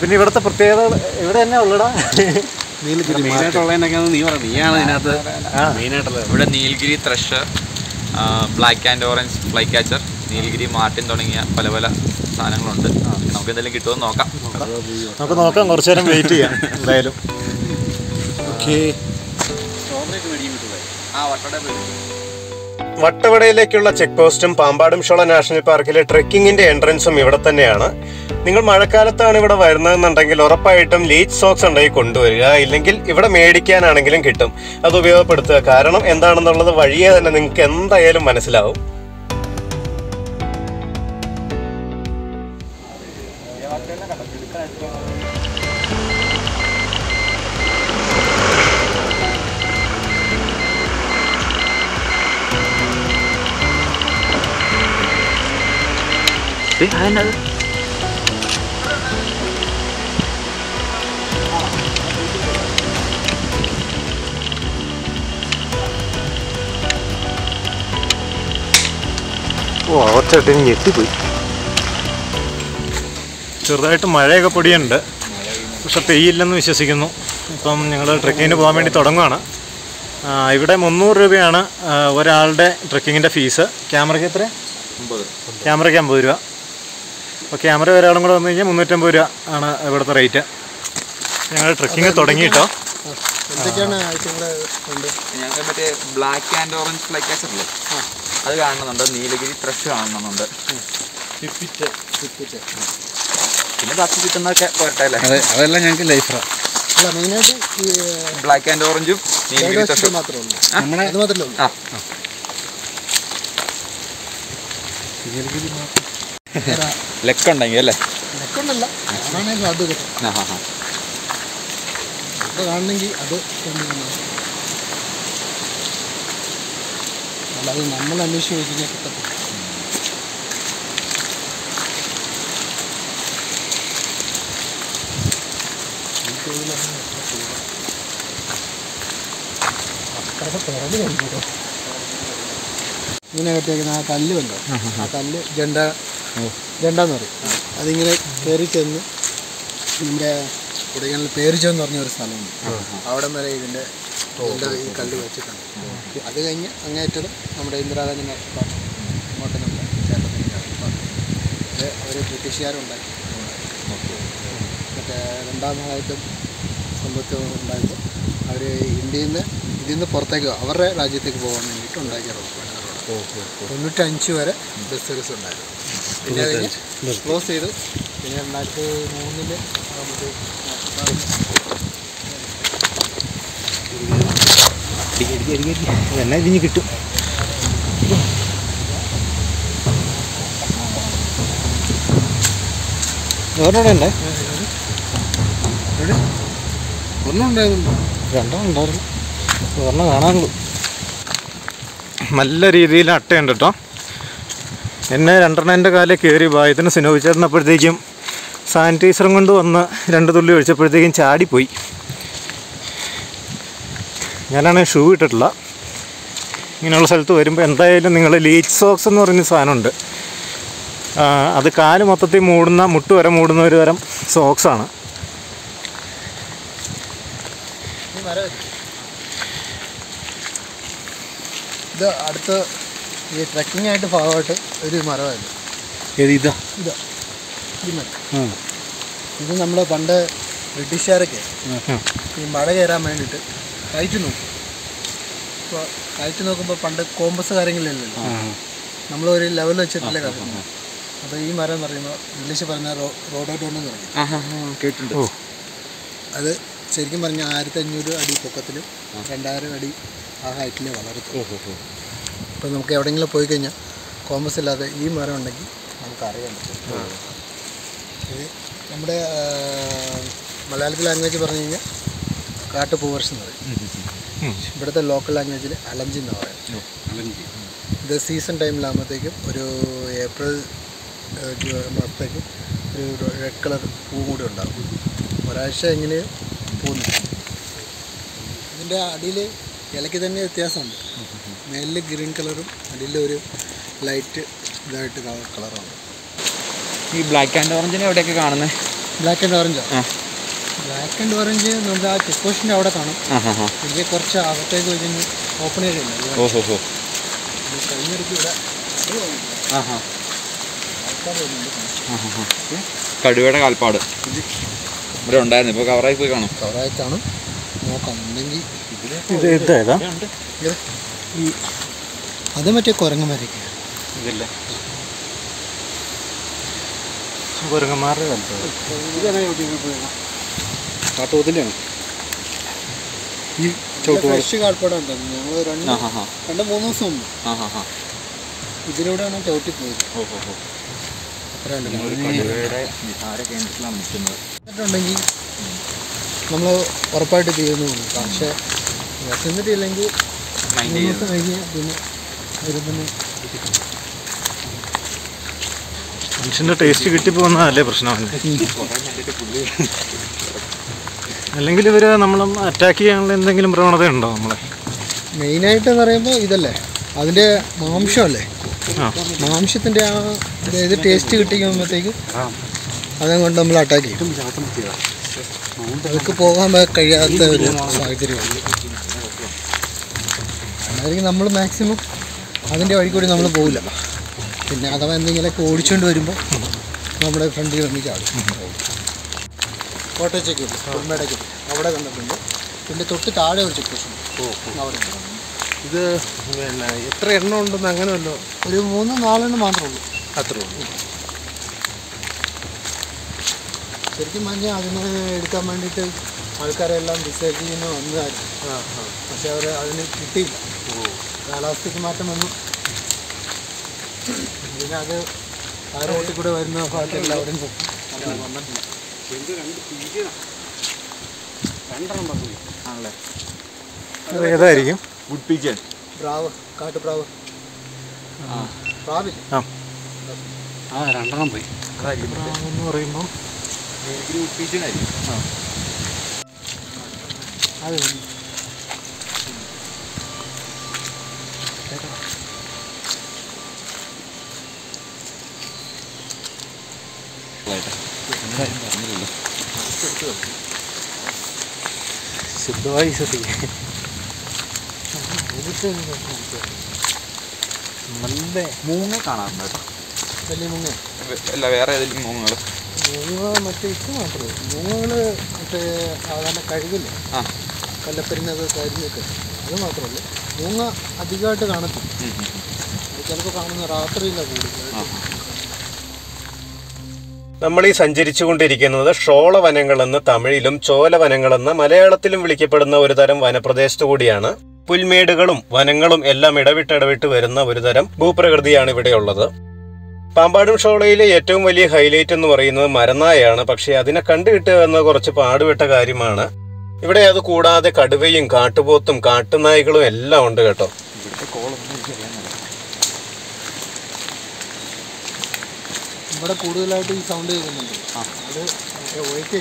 പിന്നെ ഇവിടുത്തെ പ്രത്യേകത ഇവിടെ തന്നെ ഉള്ളടാ. ഇവിടെ Nilgiri thrush black and orange flycatcher Nilgiri marten തുടങ്ങിയ പല പല സാധനങ്ങളുണ്ട്. നമുക്ക് എന്തെങ്കിലും കിട്ടുമെന്ന് നോക്കാം. നമുക്ക് നോക്കാം കുറച്ച് നേരം വെയിറ്റ് ചെയ്യാം എന്തായാലും. ഓക്കേ ആ വട്ടട വട്ടവടയിലേക്കുള്ള ചെക്ക് പോസ്റ്റും പാമ്പാടും ഷോള നാഷണൽ പാർക്കിലെ ട്രെക്കിങ്ങിന്റെ എൻട്രൻസും ഇവിടെ തന്നെയാണ്. നിങ്ങൾ മഴക്കാലത്താണ് ഇവിടെ വരുന്നതെന്നുണ്ടെങ്കിൽ ഉറപ്പായിട്ടും ലീച്ച് സോക്സ് ഉണ്ടായി കൊണ്ടുവരിക. ഇല്ലെങ്കിൽ ഇവിടെ മേടിക്കാനാണെങ്കിലും കിട്ടും. അത് ഉപയോഗപ്പെടുത്തുക. കാരണം എന്താണെന്നുള്ളത് വഴിയെ തന്നെ നിങ്ങൾക്ക് എന്തായാലും മനസ്സിലാവും. ഓ ഒറ്റട്ടിന് ഞെട്ടിപ്പോയി ചെറുതായിട്ട് മഴയൊക്കെ പൊടിയുണ്ട്. പക്ഷെ പെയ്യില്ലെന്ന് വിശ്വസിക്കുന്നു. ഇപ്പം ഞങ്ങൾ ട്രക്കിങ്ങിന് പോകാൻ വേണ്ടി തുടങ്ങുകയാണ് ഇവിടെ മുന്നൂറ് രൂപയാണ് ഒരാളുടെ ട്രക്കിങ്ങിന്റെ ഫീസ് ക്യാമറയ്ക്ക് എത്ര ക്യാമറയ്ക്ക് അമ്പത് രൂപ. അപ്പോൾ ക്യാമറ ഒരാളും കൂടെ വന്നു കഴിഞ്ഞാൽ മുന്നൂറ്റമ്പത് രൂപ ആണ് ഇവിടുത്തെ റേറ്റ്. ഞങ്ങൾ ട്രക്കിങ് തുടങ്ങിയിട്ടോ എന്തൊക്കെയാണ് ആവശ്യങ്ങൾ ഉണ്ട്? ഞങ്ങൾക്ക് മറ്റേ ബ്ലാക്ക് ആൻഡ് ഓറഞ്ച് ഫ്ലൈ ഇല്ലേ അത് കാണുന്നുണ്ട്. നീലഗിരി ഫ്രഷ് കാണുന്നുണ്ട്. പിന്നെ ബാക്കി കിട്ടുന്നതൊക്കെ പോരട്ടെ അല്ലേ? അതെ അതെല്ലാം ഞങ്ങൾക്ക് ബ്ലാക്ക് ആൻഡ് ഓറഞ്ചും നീലഗിരി ഫ്രഷും മാത്രമേ ഉള്ളൂ. ലെക്കുണ്ടെങ്കിൽ അല്ലേ? നെക്കൊണ്ടല്ല ആണെങ്കിൽ അത് കിട്ടും. ആ ഹാ ഹാ അത് കാണണമെങ്കിൽ അത് കൊണ്ടുവരണം. അല്ലാതെ നമ്മൾ അന്വേഷിച്ച് കിട്ടത്തില്ല. ഇങ്ങനെ കെട്ടിയേക്കുന്ന ആ കല്ല് കണ്ടോ? ആ കല്ല് ജണ്ട ജണ്ടെന്ന് പറയും. അതിങ്ങനെ കയറി ചെന്ന് നമ്മുടെ കുടകളിൽ പേരിച്ചെന്ന് പറഞ്ഞ ഒരു സ്ഥലമുണ്ട്. അവിടെ വരെ ഇതിന്റെ ഈ കല്ല് വെച്ചിട്ടുണ്ട്. അത് കഴിഞ്ഞ് അങ്ങേറ്റത് നമ്മുടെ ഇന്ദിരാഗാന്ധി നാഷണൽ പാർക്ക് അങ്ങോട്ട് നമ്മുടെ ചേട്ടത്തിന്റെ നാഷണൽ പാർക്ക് ഇത് അവർ ബ്രിട്ടീഷുകാരുണ്ടാക്കി. മറ്റേ രണ്ടാം മഹായുദ്ധം സംഭവത്തിൽ ഉണ്ടായത് അവർ ഇന്ത്യയിൽ നിന്ന് ഇതിൽ നിന്ന് പുറത്തേക്ക് അവരുടെ രാജ്യത്തേക്ക് പോകാൻ വേണ്ടിയിട്ട് ഉണ്ടാക്കിയ റോഡ് തൊണ്ണൂറ്റഞ്ച് വരെ ബസ് സർവീസ് ഉണ്ടായിരുന്നു. പിന്നെ കഴിഞ്ഞ് ക്ലോസ് ചെയ്ത്. പിന്നെ രണ്ടായിരത്തി മൂന്നിൽ എന്നെ ഇതിന് കിട്ടും? വേറെ ഉണ്ടേ? ഒന്നും ഉണ്ടായിരുന്നു രണ്ടെണ്ണം ഉണ്ടായിരുന്നു. ഒരെണ്ണം കാണാനുള്ളൂ. നല്ല രീതിയിൽ അട്ടയുണ്ട് കേട്ടോ. എന്നെ രണ്ടെണ്ണന്റെ കാലിൽ കയറി ഭായത്തിന് സ്നോവിച്ചേർന്നപ്പോഴത്തേക്കും സാനിറ്റൈസറും കൊണ്ട് വന്ന് രണ്ട് തുള്ളി ഒഴിച്ചപ്പോഴത്തേക്കും ചാടിപ്പോയി. ഞാനാണെങ്കിൽ ഷൂ ഇട്ടിട്ടില്ല ഇങ്ങനെയുള്ള സ്ഥലത്ത് വരുമ്പോൾ എന്തായാലും നിങ്ങൾ ലീച്ച് സോക്സ് എന്ന് പറയുന്ന സാധനമുണ്ട്. അത് കാൽ മൊത്തത്തിൽ മൂടുന്ന മുട്ട് വരെ മൂടുന്ന ഒരു തരം സോക്സാണ് ഇത് അടുത്ത് ഈ ട്രക്കിംഗ് ആയിട്ട് ഭാഗമായിട്ട് ഒരു മരമായിരുന്നു. ഏത് ഇതാ? ഇതാ. ഈ മരം. ഇത് നമ്മൾ പണ്ട് ബ്രിട്ടീഷുകാരൊക്കെ ഈ മഴ കയറാൻ വേണ്ടിയിട്ട് കയറ്റി നോക്കും. അപ്പോൾ കയറ്റി നോക്കുമ്പോൾ പണ്ട് കോമ്പസ് കാര്യങ്ങളില്ലല്ലോ. നമ്മൾ ഒരു ലെവൽ വെച്ചിട്ടല്ലേ കയറുന്നത് അപ്പോൾ ഈ മരം എന്ന് പറയുമ്പോൾ ഇംഗ്ലീഷ് പറഞ്ഞ റോ റോഡോഡോൺ എന്ന് പറയും. കേട്ടിട്ടുണ്ട്. അത് ശരിക്കും പറഞ്ഞാൽ ആയിരത്തി അഞ്ഞൂറ് അടി പൊക്കത്തിലും രണ്ടായിരം അടി ആ ഹൈറ്റിൽ വളർത്തും അപ്പോൾ നമുക്ക് എവിടെയെങ്കിലും പോയി കഴിഞ്ഞാൽ കോമ്പസ് ഇല്ലാതെ ഈ മരം ഉണ്ടെങ്കിൽ നമുക്ക് അറിയാൻ പറ്റും ഇത് നമ്മുടെ മലയാളത്തിൽ ലാംഗ്വേജ് പറഞ്ഞു കഴിഞ്ഞാൽ കാട്ടുപൂവർഷം എന്ന് പറയും. ഇവിടുത്തെ ലോക്കൽ ലാംഗ്വേജിൽ അലഞ്ചി എന്ന് പറയും. ഇത് സീസൺ ടൈമിലാകുമ്പോഴത്തേക്കും ഒരു ഏപ്രിൽ മാസത്തേക്കും ഒരു റെഡ് കളർ പൂ കൂടി ഉണ്ടാകും ഒരാഴ്ച എങ്ങനെ പോകുന്നു ഇതിന്റെ അടിയിൽ ഇലയ്ക്ക് തന്നെ വ്യത്യാസമുണ്ട്. മേലിൽ ഗ്രീൻ കളറും അടിയിൽ ഒരു ലൈറ്റ് ഇതായിട്ട് കളറാണ്. ഈ ബ്ലാക്ക് ആൻഡ് ഓറഞ്ചിനെ എവിടെയൊക്കെ കാണുന്നത് ബ്ലാക്ക് ആൻഡ് ഓറഞ്ചോ ആ. ബ്ലാക്ക് ആൻഡ് ഓറഞ്ച് നമ്മുടെ ആ ചെക്ക് പോസ്റ്റിന്റെ അവിടെ കാണും. എനിക്ക് കുറച്ച് അകത്തേക്ക് വെച്ച് ഓപ്പൺ ഏരിയ ഓ ഹോ ഹോ. കഴിഞ്ഞിടയ്ക്ക് ഇവിടെ. ആ ഹാ. കടുവയുടെ കാൽപ്പാട്. ഇവിടെ ഉണ്ടായിരുന്നു. ഇപ്പോൾ കവറായി പോയി കാണും. കവറായി കാണും. നോക്കാം. ഉണ്ടെങ്കിൽ ഇത് ഇതേതാ അത് മറ്റേ കുരങ്ങന്മാരൊക്കെ ഇതില്ലേ? കുരങ്ങന്മാരുടെ കാലത്ത്. കാട്ടുപോത്തിന്റെയാണ് ഈ ഫ്രഷ് കാൽപ്പാടുണ്ട് ഞങ്ങൾ രണ്ട് രണ്ട് മൂന്ന് ദിവസം മുമ്പ്. ഇതിലൂടെയാണ് ചവിട്ടി പോയത്. കേന്ദ്രത്തിലാണ് നമ്മൾ ഉറപ്പായിട്ട് ചെയ്യുന്നു പക്ഷെ വിശന്നിട്ടില്ലെങ്കിൽ പിന്നെ അതിൽ മനുഷ്യന്റെ ടേസ്റ്റ് കിട്ടിപ്പോകുന്നതല്ലേ പ്രശ്നം? അല്ലെങ്കിൽ ഇവർ നമ്മൾ അറ്റാക്ക് ചെയ്യാനുള്ള എന്തെങ്കിലും പ്രവണത ഉണ്ടോ നമ്മളെ? മെയിനായിട്ട് എന്ന് പറയുമ്പോൾ ഇതല്ലേ അതിന്റെ മാംസമല്ലേ? അല്ലേ മാംസത്തിന്റെ ആ അതായത് ടേസ്റ്റ് കിട്ടിക്കുമ്പോഴത്തേക്ക് കൊണ്ട് നമ്മൾ അറ്റാക്ക് ചെയ്യും. അവർക്ക് പോകാൻ കഴിയാത്ത ഒരു സാഹചര്യമാണ്. അതായിരിക്കും നമ്മൾ മാക്സിമം അതിന്റെ വഴി കൂടി നമ്മൾ പോകില്ല പിന്നെ അഥവാ എന്തെങ്കിലുമൊക്കെ ഓടിച്ചുകൊണ്ട് വരുമ്പോൾ നമ്മുടെ ഫ്രണ്ടിൽ വന്ന് ചാടും. കോട്ടയ ചെക്ക് അവിടെ കണ്ടിട്ടുണ്ട്. പിന്നെ തൊട്ട് താഴെ ഒരു ചെക്ക് പോസ്റ്റ് അവിടെ. ഇത് പിന്നെ എത്ര എണ്ണം ഉണ്ടെന്ന് അങ്ങനെ വല്ലോ? ഒരു മൂന്ന് നാലെണ്ണം മാത്രമേ ഉള്ളൂ. അത്രേ ഉള്ളൂ. ശരിക്കും പറഞ്ഞാൽ അതിനെ എടുക്കാൻ വേണ്ടിയിട്ട് ആൾക്കാരെല്ലാം ഡിസൈഡ് ചെയ്യുന്ന വന്നതായിരുന്നു പക്ഷെ അവർ അതിന് കിട്ടിയില്ല. കാലാവസ്ഥയ്ക്ക് മാറ്റം വന്നു. പിന്നെ അത് ആ റോട്ടിൽ കൂടെ വരുന്ന ഭാഗത്ത് എല്ലാവരും ആണല്ലേ? അത് ഏതായിരിക്കും? പ്രാവ് കാട്ടുപ്രാവ് പ്രാവില്ല? ആ. ആ രണ്ടെണ്ണം പോയി. എന്ന് പറയുമ്പോൾ ഗുഡ് പീജൻ ആയിരിക്കും അത് ശുദ്ധമായി ശ്രദ്ധിക്കുക നല്ല മൂങ്ങ കാണാറുണ്ട് കേട്ടോ. വലിയ മുങ്ങ. അല്ല വേറെ ഏതെങ്കിലും മൂങ്ങകൾ മൂങ്ങ മറ്റേ ഇത് മാത്രമേ. മൂങ്ങകൾ മറ്റേ സാധാരണ കഴുകില്ലേ ആ. കല്ലപ്പരിനൊക്കെ കരിഞ്ഞൊക്കെ അത് മാത്രമല്ല മൂങ്ങ അധികമായിട്ട് കാണത്തില്ല. ചിലപ്പോൾ കാണുന്ന രാത്രിയില്ല കൂടുതൽ നമ്മൾ ഈ സഞ്ചരിച്ചുകൊണ്ടിരിക്കുന്നത് ഷോള വനങ്ങളെന്ന് തമിഴിലും ചോല വനങ്ങളെന്ന് മലയാളത്തിലും വിളിക്കപ്പെടുന്ന ഒരു തരം വനപ്രദേശത്തു കൂടിയാണ്. പുൽമേടുകളും വനങ്ങളും എല്ലാം ഇടവിട്ടിടവിട്ട് ഇടവിട്ട് വരുന്ന ഒരു തരം ഭൂപ്രകൃതിയാണ് ഇവിടെയുള്ളത് പാമ്പാടും ഷോളയിലെ ഏറ്റവും വലിയ ഹൈലൈറ്റ് എന്ന് പറയുന്നത് മരനായാണ് പക്ഷേ അതിനെ കണ്ടുകിട്ടുക എന്ന കുറച്ച് പാടുപെട്ട കാര്യമാണ്. ഇവിടെ അത് കൂടാതെ കടുവയും കാട്ടുപോത്തും കാട്ടുനായ്ക്കളും എല്ലാം ഉണ്ട് കേട്ടോ. ഇവിടെ കൂടുതലായിട്ട് ഈ സൗണ്ട് കേൾക്കുന്നുണ്ട്. അത് മറ്റേ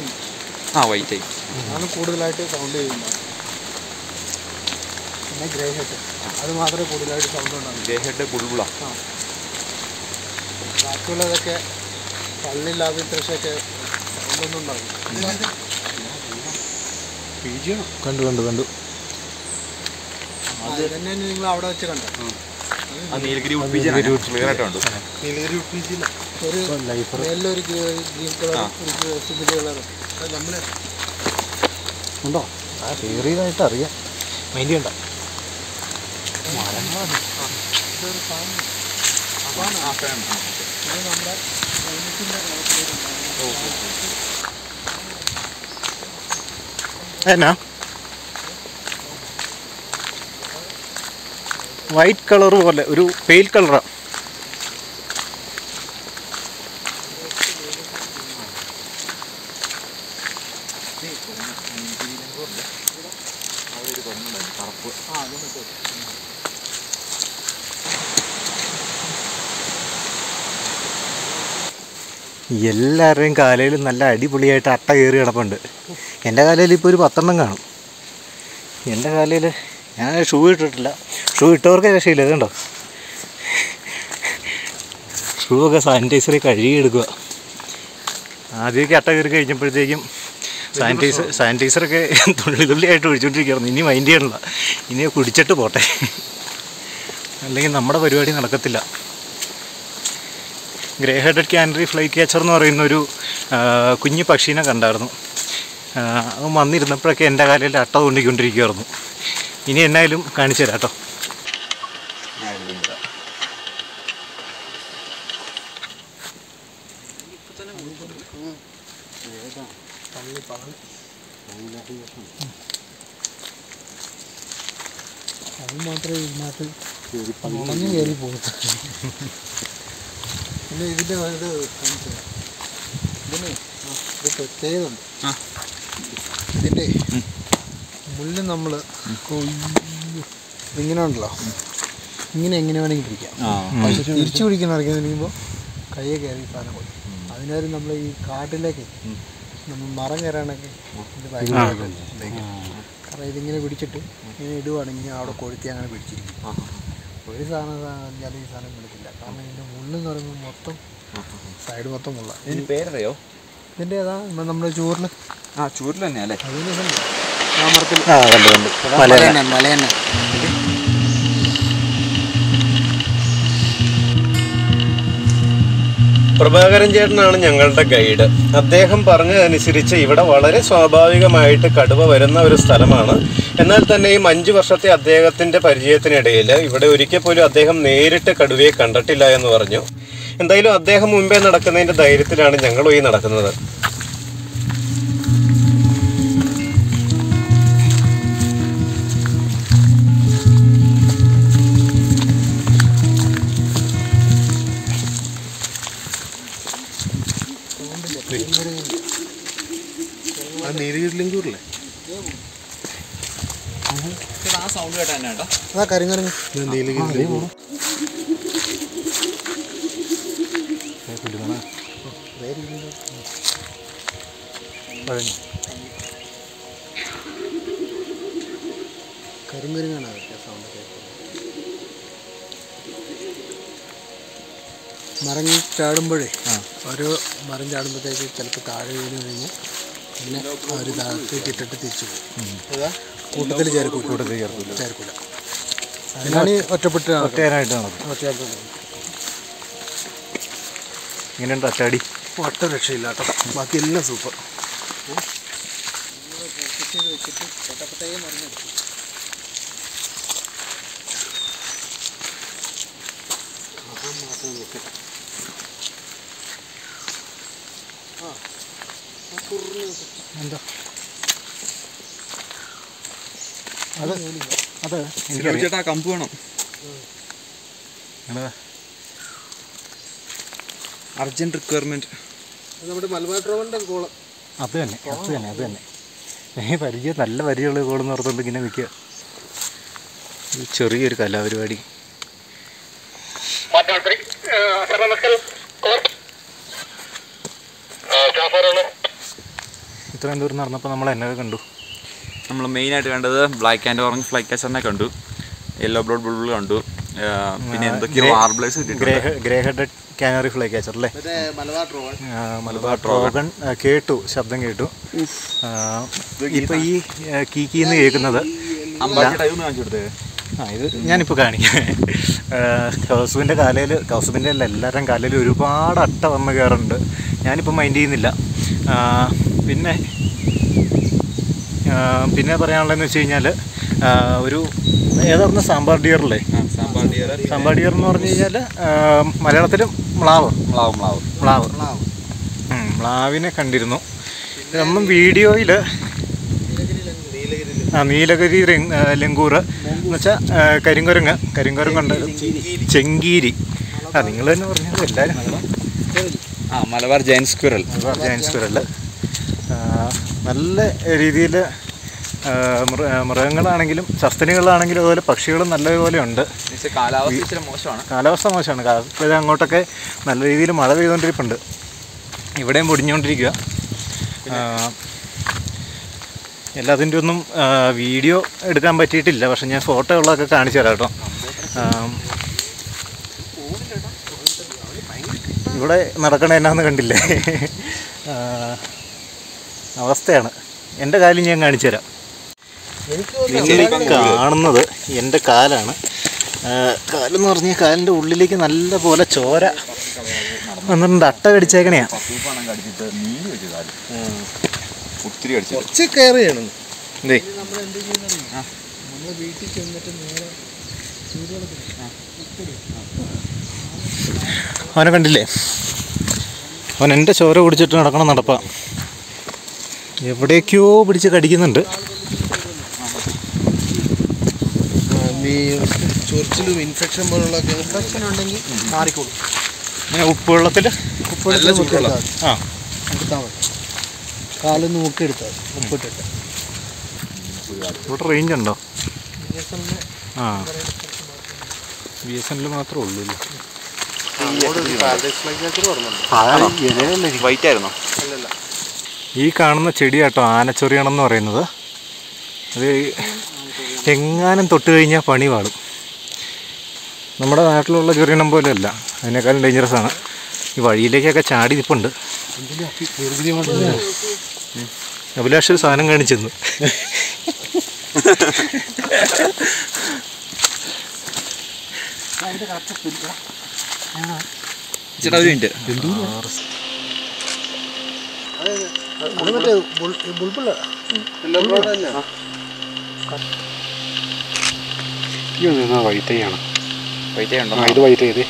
ആ വൈറ്റ് ആണ് കൂടുതലായിട്ട് സൗണ്ട് ചെയ്യുന്നത് പിന്നെ ഗ്രേ ഹെഡ് അത് മാത്രമേ കൂടുതലായിട്ട് സൗണ്ട് ഉണ്ടാകും ഹെഡ് ബുൾബുള ബാക്കിയുള്ളതൊക്കെ പള്ളിയില്ലാതെ ഇത്രയൊക്കെ സൗണ്ടൊന്നും ഉണ്ടാകും കണ്ടു കണ്ടു കണ്ടു. അത് തന്നെ നിങ്ങൾ അവിടെ വെച്ച് ആ. കണ്ടു നീലഗിരി ഒരു മേലൊരു ഗ്രീൻ കളർ സിമിലി കളർ നമ്മൾ ഉണ്ടോ? ആ കയറിയതായിട്ട് അറിയാം. മൈൻഡ് ചെയ്യണ്ട. എന്നാ? വൈറ്റ് കളർ പോലെ ഒരു പെയിൽ കളറാണ് എല്ലാവരുടെയും കാലയിൽ നല്ല അടിപൊളിയായിട്ട് അട്ട കയറി കിടപ്പുണ്ട്. എന്റെ കാലയിൽ ഇപ്പോൾ ഒരു പത്തെണ്ണം കാണും. എന്റെ കാലയിൽ ഞാൻ ഷൂ ഇട്ടിട്ടില്ല. ഷൂ ഇട്ടവർക്കേ രക്ഷയില്ല അതുണ്ടോ ഷൂ ഒക്കെ സാനിറ്റൈസറിൽ കഴുകിയെടുക്കുക ആദ്യമൊക്കെ അട്ട കയറി കഴിഞ്ഞപ്പോഴത്തേക്കും സാനിറ്റൈസർ സാനിറ്റൈസറൊക്കെ തുള്ളി തുള്ളിയായിട്ട് ഒഴിച്ചുകൊണ്ടിരിക്കുകയായിരുന്നു. ഇനി മൈൻഡ് ചെയ്യണില്ല. ഇനി കുടിച്ചിട്ട് പോട്ടെ. അല്ലെങ്കിൽ നമ്മുടെ പരിപാടി നടക്കത്തില്ല. Grey headed canary flycatcher എന്ന് പറയുന്ന ഒരു കുഞ്ഞു പക്ഷീനെ കണ്ടായിരുന്നു. അത് വന്നിരുന്നപ്പോഴൊക്കെ എന്റെ കാലിൽ അട്ട തോണ്ടിക്കൊണ്ടിരിക്കുമായിരുന്നു ഇനി എന്നായാലും കാണിച്ചു തരാം കേട്ടോ. അത് മാത്രമേ ഇതിനകത്ത് ഉണങ്ങി കയറി പോകത്തുള്ളൂ. പിന്നെ ഇതിന്റെ ഇത്. ഇതിന് പ്രത്യേകതയുണ്ട്. ഇതിന്റെ മുള്ളിൽ നമ്മൾ ഇങ്ങനെ ഉണ്ടല്ലോ ഇങ്ങനെ എങ്ങനെ വേണമെങ്കിൽ പിടിക്കാം. പക്ഷെ തിരിച്ചു പിടിക്കുന്ന ഇറങ്ങിക്കുമ്പോൾ കയ്യെ കയറി സാധനം പോയി. അതിനേരം നമ്മൾ ഈ കാട്ടിലേക്ക് നമ്മൾ മറം കയറാനൊക്കെ ഇത് ഭയങ്കര. കാരണം ഇതിങ്ങനെ പിടിച്ചിട്ട് ഇങ്ങനെ ഇടുവാണെങ്കിൽ അവിടെ കൊഴുത്തി അങ്ങനെ പിടിച്ചിരിക്കും. ഒരു സാധനം പറഞ്ഞാൽ ഈ സാധനം കിടക്കില്ല കാരണം ഇതിന്റെ മുള്ളെന്ന് പറയുമ്പോൾ മൊത്തം സൈഡ് മൊത്തം മുള്ള. ഇതിന് പേരറിയോ ഇതിന്റെ ഏതാ? നമ്മുടെ ചൂറിന് ആ ചൂരിൽ തന്നെ അല്ലേ? അതിന് ഇതുണ്ട്. ആ പ്രഭാകരൻ ചേട്ടനാണ് ഞങ്ങളുടെ ഗൈഡ്. അദ്ദേഹം പറഞ്ഞതനുസരിച്ച് ഇവിടെ വളരെ സ്വാഭാവികമായിട്ട് കടുവ വരുന്ന ഒരു സ്ഥലമാണ്. എന്നാൽ തന്നെയും അഞ്ച് വർഷത്തെ അദ്ദേഹത്തിന്റെ പരിചയത്തിനിടയിൽ ഇവിടെ ഒരിക്കൽ പോലും അദ്ദേഹം നേരിട്ട് കടുവയെ കണ്ടിട്ടില്ല എന്ന് പറഞ്ഞു. എന്തായാലും അദ്ദേഹം മുമ്പേ നടക്കുന്നതിന്റെ ധൈര്യത്തിലാണ് ഞങ്ങളും ഈ നടക്കുന്നത്. ആ കരിങ്ങരങ്ങ് അതാ സൗണ്ട് ചാടുമ്പോഴേ ഓരോ മരം ചാടുമ്പോഴത്തേക്ക് ചിലപ്പോൾ താഴെ വീണ് കഴിഞ്ഞ് പിന്നെ അവർ താഴത്തേക്ക് ഇട്ടിട്ട് തിരിച്ചു പോകും. കൂട്ടത്തിൽ ചേർക്കൂല. കൂട്ടത്തിൽ ചേർക്കൂല. ചേർക്കൂല. അതിനാണ് ഒറ്റപ്പെട്ട് ഒറ്റയാനായിട്ടാണ് ഒറ്റയായിട്ട് ഇങ്ങനെയുണ്ട് അറ്റാടി ഒറ്റ രക്ഷയില്ല കേട്ടോ ബാക്കി എല്ലാം സൂപ്പർ. എന്താ? അത് അതെ ചേട്ടാ കമ്പ് വേണം. Urgent requirement. നമ്മുടെ മലബാർ ട്രോവലിന്റെ കോളം അത് തന്നെ അത് തന്നെ അത് തന്നെ. ഏ പരിചയം നല്ല പരിചയമുള്ള കോളെന്ന് ഓർത്തുകൊണ്ട് ഇങ്ങനെ നിൽക്കുക. ഇത് ചെറിയൊരു കലാപരിപാടി. ഇത്രയും ദൂരം നടന്നപ്പോൾ നമ്മൾ എന്നൊക്കെ കണ്ടു. നമ്മൾ മെയിനായിട്ട് കണ്ടത് ബ്ലാക്ക് ആൻഡ് ഓറഞ്ച് ഫ്ലൈ കാച്ചറിനെ കണ്ടു. യെല്ലോ ബ്ലോഡ് ബുൾബിൾ കണ്ടു. പിന്നെ എന്തൊക്കെയോ warblers grey grey headed canary flycatcher അല്ലേ? മലബാർ ട്രോഗൺ കേട്ടു ശബ്ദം കേട്ടു. ഇപ്പൊ ഈ കീക്കിന്ന് കേൾക്കുന്നത് ആ ഇത് ഞാനിപ്പോൾ കാണിക്കാം. കൗസുവിന്റെ കാലയിൽ കൗസുബിന്റെ അല്ല എല്ലാവരുടെയും കാലയിൽ ഒരുപാട് അട്ട വന്ന് കയറുന്നുണ്ട് ഞാനിപ്പോൾ മൈൻഡ് ചെയ്യുന്നില്ല. പിന്നെ പിന്നെ പറയാനുള്ളതെന്ന് വെച്ച് കഴിഞ്ഞാൽ ഒരു ഏതായിരുന്നു സാമ്പാർ ഡിയറല്ലേ? സാമ്പാർ ഡിയർ സാമ്പാർ ഡിയർ എന്ന് പറഞ്ഞു കഴിഞ്ഞാൽ മലയാളത്തിൽ മ്ലാവ്. മ്ലാവ് മ്ലാവ്. മ്ലാവ്. മ്ലാവിനെ കണ്ടിരുന്നു. നമ്മൾ വീഡിയോയിൽ ആ നീലഗിരി ലെങ്കൂർ എന്ന് വെച്ചാൽ കരിങ്കുരങ്ങ്. കരിങ്കുരങ്ങുണ്ട്. ചെങ്കീരി. ആ നിങ്ങൾ തന്നെ പറഞ്ഞത് എല്ലാവരും ആ മലബാർ ജയൻ സ്ക്വിറൽ. ജയൻസ്പുരല്ല നല്ല രീതിയിൽ മൃഗങ്ങളാണെങ്കിലും സസ്തനികളാണെങ്കിലും അതുപോലെ പക്ഷികളും നല്ലതുപോലെ ഉണ്ട്. കാലാവസ്ഥ മോശമാണ്. കാലാവസ്ഥ മോശമാണ്. കാലാവസ്ഥ അങ്ങോട്ടൊക്കെ നല്ല രീതിയിൽ മഴ പെയ്തുകൊണ്ടിരിപ്പുണ്ട്. ഇവിടെയും പൊടിഞ്ഞുകൊണ്ടിരിക്കുക. എല്ലാത്തിന്റെ ഒന്നും വീഡിയോ എടുക്കാൻ പറ്റിയിട്ടില്ല. പക്ഷെ ഞാൻ ഫോട്ടോ ഉള്ളതൊക്കെ കാണിച്ചു തരാം കേട്ടോ. ഇവിടെ നടക്കണ എന്നാന്ന് കണ്ടില്ലേ? അവസ്ഥയാണ്. എന്റെ കാലിൽ ഞാൻ കാണിച്ചു തരാം നിങ്ങൾ കാണുന്നത് എന്റെ കാലാണ്. കാലെന്ന് പറഞ്ഞാൽ കാലിന്റെ ഉള്ളിലേക്ക് നല്ല പോലെ ചോര വന്നിട്ടുണ്ട്. അട്ട കടിച്ചേക്കണയാ. കുറച്ച് വീട്ടിൽ ചെന്നിട്ട് നേരെ അവനെ കണ്ടില്ലേ? അവൻ എന്റെ ചോര കുടിച്ചിട്ട് നടക്കണം നടപ്പാ. എവിടേക്കോ പിടിച്ച് കടിക്കുന്നുണ്ട്. ഈ ചൊറിച്ചിലും ഇൻഫെക്ഷൻ പോലുള്ള ഇൻഫെക്ഷൻ ഉണ്ടെങ്കിൽ മാറിക്കോളും. ഉപ്പുവെള്ളത്തിൽ മതി. ആ. എടുത്താൽ മതി. മതി. ഉപ്പിട്ടിട്ട്. ഇവിടെ റേഞ്ച് ഉണ്ടോ? ആ. ബി എസ് എൻ എൽ മാത്രമേ ഉള്ളൂ അല്ലേ വൈറ്റ് ആയിരുന്നോ? ഈ കാണുന്ന ചെടി ചെടിയാട്ടോ ആനച്ചൊറിയണമെന്ന് പറയുന്നത്. അത് എങ്ങാനും തൊട്ട് കഴിഞ്ഞാൽ പണി പാടും. നമ്മുടെ നാട്ടിലുള്ള ചൊറിയണം പോലെയല്ല. അതിനേക്കാളും ഡേഞ്ചറസ് ആണ്. ഈ വഴിയിലേക്കൊക്കെ ചാടി നിപ്പുണ്ട്. അഭിലാഷ് ഒരു സാധനം കാണിച്ചെന്ന് ചേട്ടാ ഒരു മിനിറ്റ് അത് മറ്റേ വൈറ്റ് ഉണ്ടോ? ഇത് വൈറ്റ് ചെയ്ത്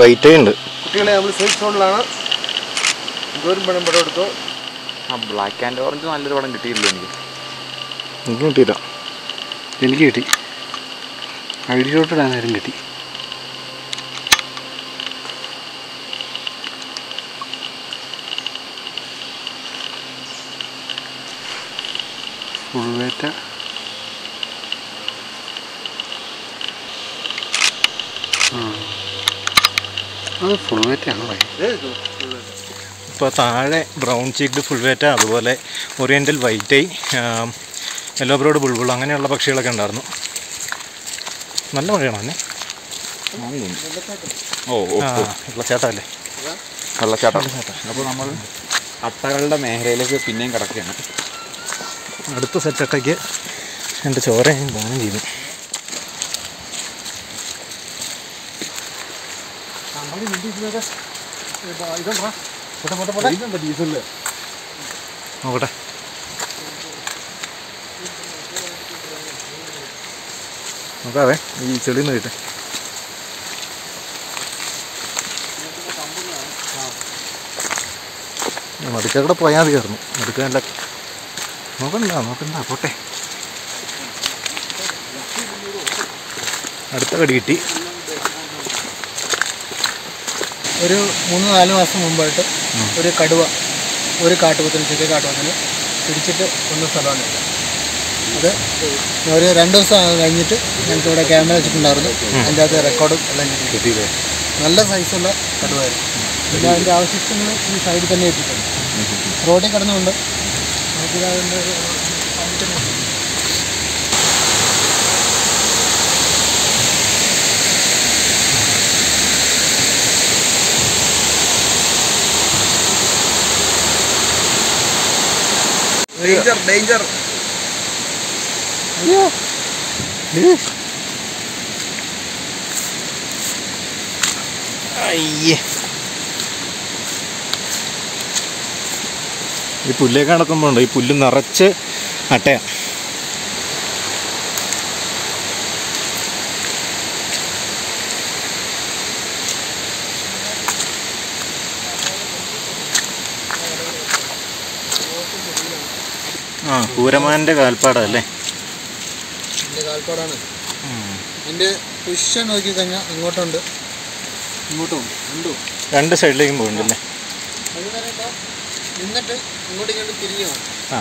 വൈറ്റ് ഉണ്ട്. കുട്ടികളെ നമ്മൾ സേഫ് സോണിലാണ് എന്തോരം പണം പടം എടുത്തോ. ആ ബ്ലാക്ക് ആൻഡ് ഓറഞ്ച് നല്ലൊരു പടം കിട്ടിയില്ല എനിക്ക്? എനിക്ക് കിട്ടിയില്ല. എനിക്ക് കിട്ടി. ഐ ഡി ഷോട്ട് ഇടാൻ നേരം കിട്ടി. ഫുൾവേറ്റ അത് ഫുൾവേറ്റയാണ് പറയുന്നത് ഇപ്പോൾ താഴെ ബ്രൗൺ ചീക്ഡ് ഫുൾവേറ്റ അതുപോലെ oriental white eye yellow browed bulbul അങ്ങനെയുള്ള പക്ഷികളൊക്കെ ഉണ്ടായിരുന്നു. നല്ല മഴയാണോ അന്നെ? ഓ വെള്ളച്ചാട്ടമല്ലേ? വെള്ളച്ചാട്ടം. അപ്പോൾ നമ്മൾ അട്ടകളുടെ മേഖലയിലേക്ക് പിന്നെയും കിടക്കുകയാണ്. അടുത്ത സെറ്റൊക്കെ എന്റെ ചോരയും ദാനം ചെയ്തു. നോക്കട്ടെ. നോക്കാവേ ഈ ചെളി നിന്ന് കിട്ടെ. മടുക്കൂടെ പോയാൽ മതിയായിരുന്നു. മടുക്കല്ല നോക്കണ്ട നോക്കണ്ട പോട്ടെ. അടുത്ത കടി കിട്ടി. ഒരു മൂന്ന് നാല് മാസം മുമ്പായിട്ട് ഒരു കടുവ ഒരു കാട്ടുപത്തിന് ചെറിയ കാട്ടുപത്തിന് പിടിച്ചിട്ട് കൊന്ന സ്ഥലമാണ് അത് ഒരു രണ്ട് ദിവസം കഴിഞ്ഞിട്ട് ഞങ്ങൾക്ക് ഇവിടെ ക്യാമറ വെച്ചിട്ടുണ്ടായിരുന്നു. അതിന്റെ അകത്ത് റെക്കോർഡും എല്ലാം കിട്ടിയത് കിട്ടിയില്ലേ? നല്ല സൈസുള്ള കടുവായിരുന്നു പിന്നെ അതിന്റെ അവശിഷ്ടങ്ങൾ ഈ സൈഡിൽ തന്നെ എത്തിയിട്ടുണ്ട്. റോഡിൽ കിടന്നുകൊണ്ട് നമുക്കിത് അതിന്റെ ഒരു കാണിച്ചു നോക്കാം. ഡേഞ്ചർ ഡേഞ്ചർ അയ്യേ ഈ പുല്ലേക്ക് നടക്കുമ്പോണ്ട് ഈ പുല്ല് നിറച്ച് അട്ടയാ. ആ പൂരമാന്റെ കാൽപ്പാടല്ലേ? എന്റെ കാൽപ്പാടാണ്. എന്റെ പൊസിഷൻ നോക്കിക്കഴിഞ്ഞാൽ അങ്ങോട്ടുണ്ട് ഇങ്ങോട്ടും ഉണ്ട് രണ്ടും സൈഡിലേക്കും പോകുന്നുണ്ടല്ലേ എന്നിട്ട് ഇങ്ങോട്ടും ഇങ്ങോട്ടും തിരിഞ്ഞു ആ.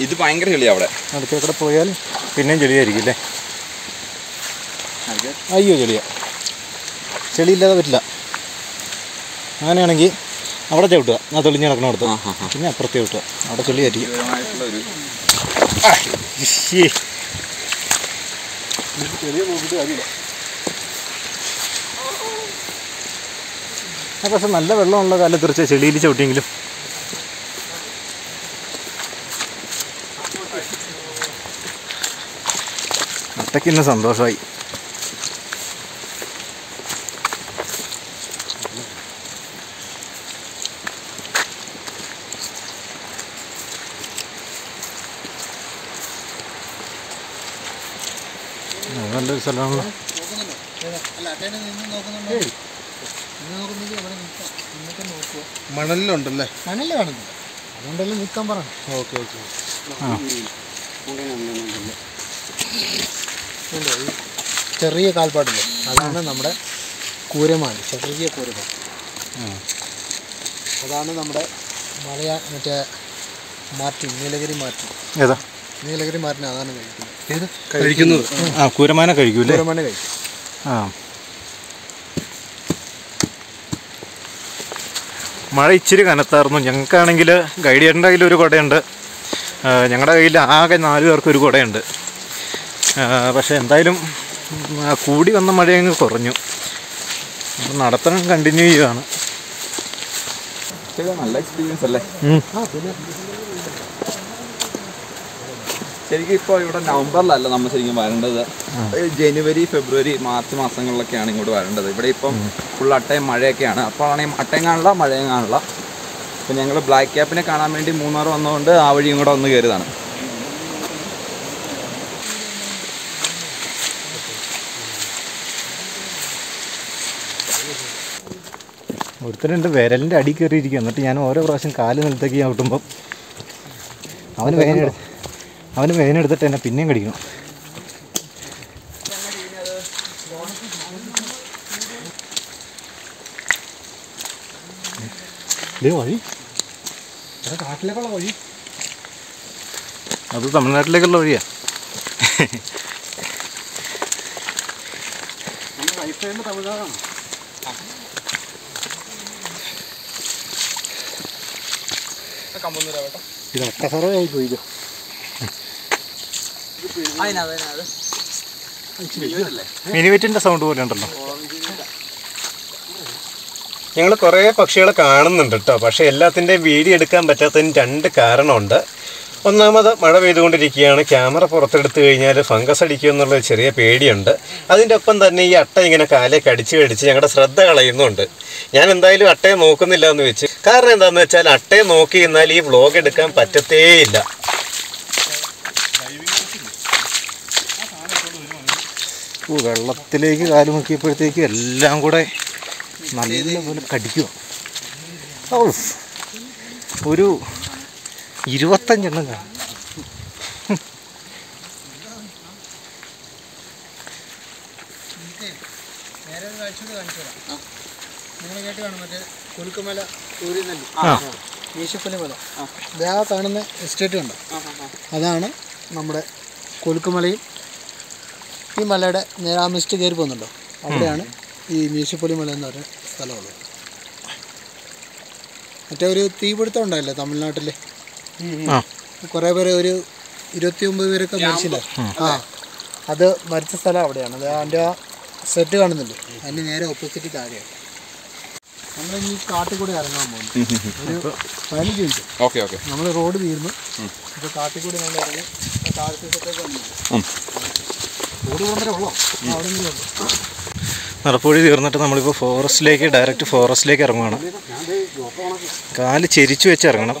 ഇത് ഭയങ്കര ചെളി അവിടെ. അടുത്ത പോയാൽ പിന്നെയും ചെളിയായിരിക്കും അല്ലേ? അയ്യോ ചെളിയാ. ചെളിയില്ലാതെ പറ്റില്ല. അങ്ങനെയാണെങ്കിൽ അവിടെ ചവിട്ടുക. ആ തെളിഞ്ഞ് ആ. പിന്നെ അപ്പുറത്തെ ചവിട്ടുക. അവിടെ ചെളിയായിരിക്കും ഭയങ്കരമായിട്ടുള്ള ഒരു ഇശ്ശേ. ആ പക്ഷെ നല്ല വെള്ളമുള്ള കാലം തീർച്ചയായും ചെളിയിൽ ചവിട്ടിയെങ്കിലും. അത്തക്കിന്ന് സന്തോഷമായി അത് നല്ലൊരു സ്ഥലമാണല്ലോ നോക്കുന്നുണ്ടോ ഏതാ? അല്ല അട്ടേനെ നിന്ന് നോക്കുന്നുണ്ടോ നിന്ന് നോക്കുന്നെങ്കിൽ അവിടെ നിൽക്കാം നിന്നിട്ട് നോക്കുക മണലിലുണ്ടല്ലേ കാണുന്നു കാണുന്നില്ല അതുകൊണ്ടല്ലേ നിൽക്കാൻ പറഞ്ഞു ഓക്കെ ഓക്കെ? ചെറിയ കാൽപ്പാടില്ലേ അതാണ് നമ്മുടെ കൂരമാണ് ചെറിയ കൂരമാണ് അതാണ് നമ്മുടെ മലയാ മറ്റേ മാറ്റി നീലഗിരി മാറ്റി. ഏതാ? നീലഗിരി മാറ്റിനെ അതാണ് കഴിക്കുന്നത്. ഏത്? കഴിക്കുന്നത്. ആ കൂരമാനെ കഴിക്കൂലേ കൂരമാനെ കഴിക്കും. ആ. മഴ ഇച്ചിരി കനത്തായിരുന്നു. ഞങ്ങൾക്കാണെങ്കിൽ ഗൈഡ് ചെയ്യേണ്ട കയ്യിൽ ഒരു കുടയുണ്ട്. ഞങ്ങളുടെ കയ്യിൽ ആകെ നാല് പേർക്ക് ഒരു കുടയുണ്ട്. പക്ഷേ എന്തായാലും കൂടി വന്ന മഴ അങ്ങ് കുറഞ്ഞു. നടത്തണം കണ്ടിന്യൂ ചെയ്യുകയാണ് നല്ല എക്സ്പീരിയൻസ് അല്ലേ. ശരിക്കും ഇപ്പോൾ ഇവിടെ നവംബറിലല്ല നമ്മൾ ശരിക്കും വരേണ്ടത്. ജനുവരി ഫെബ്രുവരി മാർച്ച് മാസങ്ങളിലൊക്കെയാണ് ഇങ്ങോട്ട് വരേണ്ടത്. ഇവിടെ ഇപ്പം ഫുൾ അട്ടയും മഴയൊക്കെയാണ്. അപ്പോൾ ആണെങ്കിൽ അട്ടയും കാണില്ല മഴയും കാണില്ല. അപ്പം ഞങ്ങൾ ബ്ലാക്ക് ക്യാപ്പിനെ കാണാൻ വേണ്ടി മൂന്നാർ വന്നതുകൊണ്ട് ആ വഴിയും കൂടെ വന്ന് കയറിയതാണ്. ഒരുത്തരുണ്ട് വിരലിന്റെ അടി കയറിയിരിക്കുക എന്നിട്ട് ഞാൻ ഓരോ പ്രാവശ്യം കാൽ നിലത്തേക്ക് ചവിട്ടുമ്പം അവന് വേദന അവന് വേദന എടുത്തിട്ട് എന്നെ പിന്നെയും കടിക്കണം. ദേ വഴി. കാട്ടിലേക്കുള്ള വഴി. അത് തമിഴ്നാട്ടിലേക്കുള്ള വഴിയാ. തമിഴ്നാടാണ്? സാറേ ആയി പോയില്ലോ മിനിവെറ്റിന്റെ സൗണ്ട് പോലെ ഉണ്ടല്ലോ. ഞങ്ങൾ കുറേ പക്ഷികളെ കാണുന്നുണ്ട് കേട്ടോ പക്ഷേ എല്ലാത്തിന്റെയും വീഡിയോ എടുക്കാൻ പറ്റാത്തതിന് രണ്ട് കാരണമുണ്ട്. ഒന്നാമത് മഴ പെയ്തുകൊണ്ടിരിക്കുകയാണ്. ക്യാമറ പുറത്തെടുത്തു കഴിഞ്ഞാൽ ഫംഗസ് അടിക്കുക എന്നുള്ള ചെറിയ പേടിയുണ്ട്. അതിന്റെ ഒപ്പം തന്നെ ഈ അട്ട ഇങ്ങനെ കാലെ കടിച്ച് കടിച്ച് ഞങ്ങളുടെ ശ്രദ്ധ കളയുന്നുണ്ട്. ഞാൻ എന്തായാലും അട്ടയെ നോക്കുന്നില്ല എന്ന് വെച്ച്. കാരണം എന്താണെന്ന് വെച്ചാൽ അട്ടയെ നോക്കി എന്നാൽ ഈ വ്ലോഗ് എടുക്കാൻ പറ്റത്തേയില്ല. വെള്ളത്തിലേക്ക് കാൽ മുക്കിയപ്പോഴത്തേക്കും എല്ലാം കൂടെ നല്ലപോലെ കടിക്കുക. ഓ ഒരു ഇരുപത്തഞ്ചെണ്ണം കാണും. കുലുക്കുമല സൂര്യനെല്ലി മീശപ്പള്ളി മല ആ കാണുന്ന എസ്റ്റേറ്റ് കണ്ടോ അതാണ് നമ്മുടെ കൊലുക്കുമലയും ഈ മലയുടെ നേരെ ആ മിസ്റ്റ് കയറി പോകുന്നുണ്ടോ? അവിടെയാണ് ഈ മീശപ്പുലി മല എന്ന് പറയുന്ന സ്ഥലമുള്ളത്. മറ്റേ ഒരു തീപിടുത്തം ഉണ്ടായില്ലേ തമിഴ്നാട്ടിൽ ആ. കുറേ പേര് ഒരു ഇരുപത്തി ഒമ്പത് പേരൊക്കെ മരിച്ചില്ല? ആ. അത് മരിച്ച സ്ഥലം അവിടെയാണ്. അത് അതിന്റെ ആ സെറ്റ് കാണുന്നില്ലേ അതിന് നേരെ ഓപ്പോസിറ്റ് താഴെയാണ്. നമ്മൾ ഈ കാട്ടിൽ കൂടെ ഇറങ്ങാൻ പോകുന്നു. ഒരു പതിനഞ്ച് മിനിറ്റ് ഓക്കെ ഓക്കെ. നമ്മൾ റോഡ് തീർന്നു ഇപ്പോൾ കാട്ടിൽ കൂടി നമ്മൾ ഇറങ്ങി താഴത്തെ സെറ്റൊക്കെ വന്നു. നടപ്പുഴി തീർന്നിട്ട് നമ്മളിപ്പോൾ ഫോറസ്റ്റിലേക്ക് ഡയറക്റ്റ് ഫോറസ്റ്റിലേക്ക് ഇറങ്ങുകയാണ് കാൽ ചെരിച്ചു വെച്ച് ഇറങ്ങണം.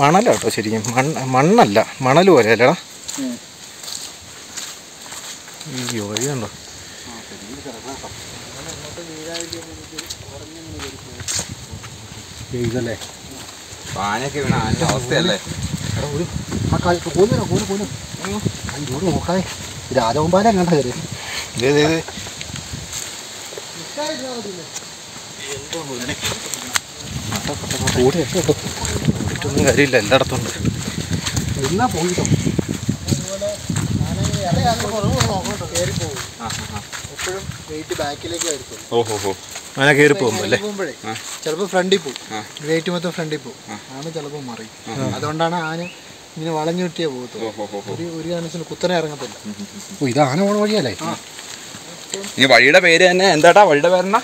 മണലാണ് കേട്ടോ ശരിക്കും. മണ്ണ് മണ്ണല്ല മണൽ പോലെ അല്ലടാ ഈ വഴിയുണ്ടോ ഇതല്ലേ? ആനയൊക്കെ വീണ ആനയുടെ അവസ്ഥയല്ലേ ആ നോക്കാതെ. രാജകുമാരൻ കണ്ട കയറി കാര്യമില്ല എല്ലായിടത്തും ഉണ്ട് എന്നാ പോയിട്ടോ അങ്ങനെ കയറി പോകുമ്പോൾ അല്ലേ? പോകുമ്പോഴേ ചിലപ്പോൾ ഫ്രണ്ടിൽ പോകും. വെയിറ്റ് മൊത്തം ഫ്രണ്ടിൽ പോകും. ആണ് ചിലപ്പോൾ മറി. അതുകൊണ്ടാണ് ആന ഇങ്ങനെ വളഞ്ഞു കിട്ടിയേ പോകത്തുള്ളൂ. ഒരു ഒരു കാരണത്തിന് കുത്തനെ ഇറങ്ങത്തില്ല. ഓ ഇത് ആന പോണ വഴിയല്ലേ? ഈ വഴിയുടെ പേര് തന്നെ എന്താട്ടാ വഴിയുടെ പേരെന്നാ?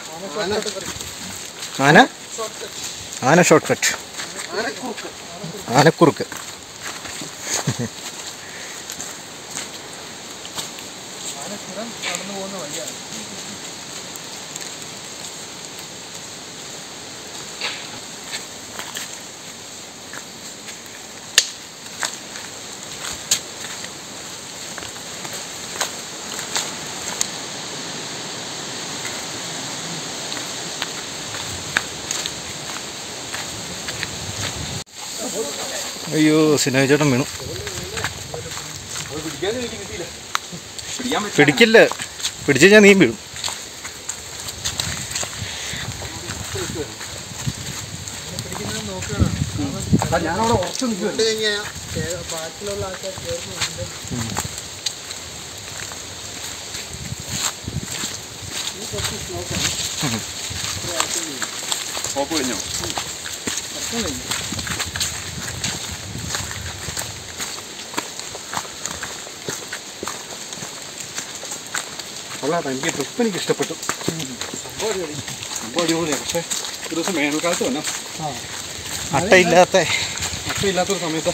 ആന ആന? ഷോർട്ട് കട്ട് ആനക്കുറുക്ക്. അയ്യോ സിനിമ ചേട്ടൻ വീണു. പിടിക്കില്ല. പിടിച്ചു ഞാൻ നീ വീഴും. ഞാനവിടെ ഉറച്ചു ബാക്കിലുള്ള ആൾക്കാർ ചേർന്ന് പോപ്പ് കഴിഞ്ഞോ കൊള്ളാം എനിക്ക് ട്രിപ്പ് എനിക്ക് ഇഷ്ടപ്പെട്ടു സംഭവം അടിപൊളിയാണ് പക്ഷേ ഒരു ദിവസം വേനൽക്കാലത്ത് വന്നു അട്ടയില്ലാത്ത അട്ടയില്ലാത്തൊരു സമയത്ത്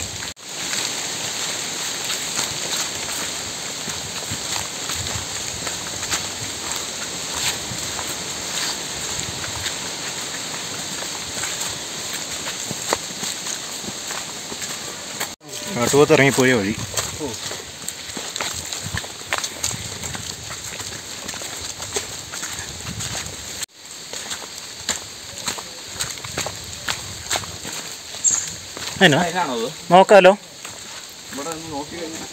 കാട്ടുപോത്ത് ഇറങ്ങിപ്പോയ വഴി അതിനാ അതിനാണോ അത് നോക്കാലോ. ഇവിടെ നോക്കി കഴിഞ്ഞാൽ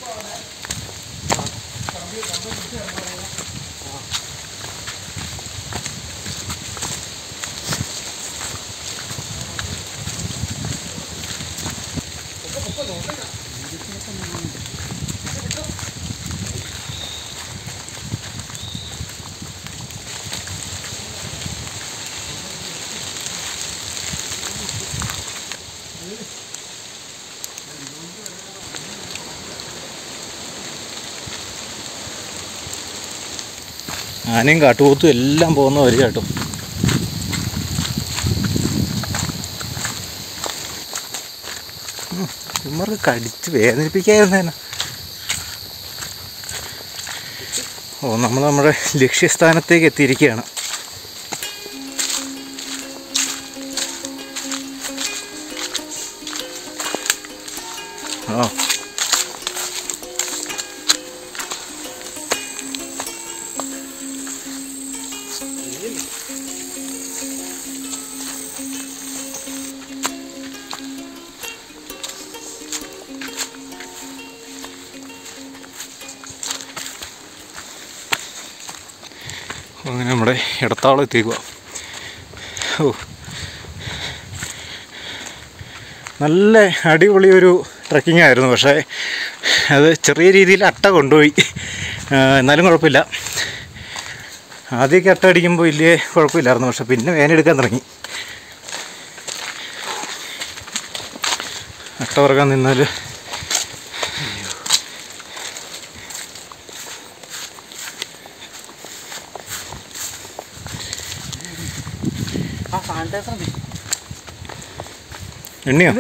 ആനയും കാട്ടുപോത്തും എല്ലാം പോകുന്ന വരി കേട്ടോ. ഇവർക്ക് കടിച്ച് വേദനിപ്പിക്കായിരുന്നേന ഓ നമ്മൾ നമ്മുടെ ലക്ഷ്യസ്ഥാനത്തേക്ക് എത്തിയിരിക്കുകയാണ്. ഇടത്താളം എത്തിക്കുക നല്ല അടിപൊളി ഒരു ട്രക്കിംഗ് ആയിരുന്നു. പക്ഷേ അത് ചെറിയ രീതിയിൽ അട്ട കൊണ്ടുപോയി. എന്നാലും കുഴപ്പമില്ല. ആദ്യമൊക്കെ അട്ട അടിക്കുമ്പോൾ വലിയ കുഴപ്പമില്ലായിരുന്നു. പക്ഷെ പിന്നെ വേനെടുക്കാൻ തുടങ്ങി. അട്ട പറക്കാൻ നിന്നാൽ എണ്ണിയോ?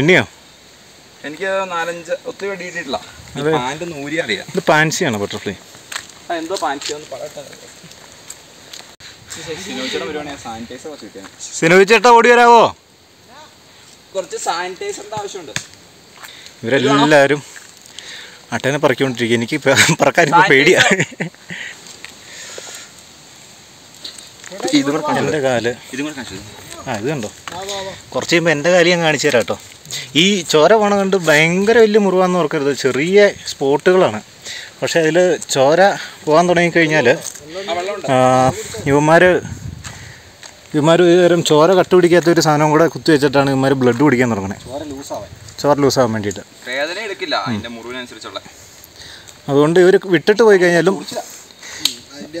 എണ്ണിയോ? എനിക്ക് നാലഞ്ച് ഒത്തിരി വെടി കിട്ടിയിട്ടില്ല. അതെ. പാന്റ് നൂരി അറിയാം. ഇത് പാൻസിയാണോ ബട്ടർഫ്ലൈ? എന്തോ പാന്റ് ഒന്ന് പറയട്ടെ. സിനോജ് ചേട്ടാ ഓടി വരാവോ? കുറച്ച് സാനിറ്റൈസറിന്റെ ആവശ്യമുണ്ട്. ഇവരെല്ലാവരും അട്ടേനെ പറക്കൊണ്ടിരിക്കുക. എനിക്ക് പറക്കാൻ ഇപ്പോൾ പേടിയാ. ഇതും കൂടെ എന്റെ കാൽ. ഇതും കൂടെ കാണിച്ചു? ആ ഇത് കണ്ടോ? കുറച്ച് കഴിയുമ്പോൾ എന്റെ കാലി ഞാൻ കാണിച്ചു തരാം കേട്ടോ. ഈ ചോര പോണ കണ്ട് ഭയങ്കര വലിയ മുറിവാന്ന് ഓർക്കരുത്. ചെറിയ സ്പോട്ടുകളാണ്. പക്ഷെ അതിൽ ചോര പോകാൻ തുടങ്ങിക്കഴിഞ്ഞാൽ ഇവന്മാർ ഇവന്മാർ ഒരു തരം ചോര കട്ടുപിടിക്കാത്ത ഒരു സാധനം കൂടെ കുത്തി വെച്ചിട്ടാണ് ഇവന്മാർ ബ്ലഡ് കുടിക്കാൻ തുടങ്ങണേ. ചോര ലൂസാവാൻ. വേണ്ടിയിട്ട്. അതുകൊണ്ട് ഇവർ വിട്ടിട്ട് പോയി കഴിഞ്ഞാലും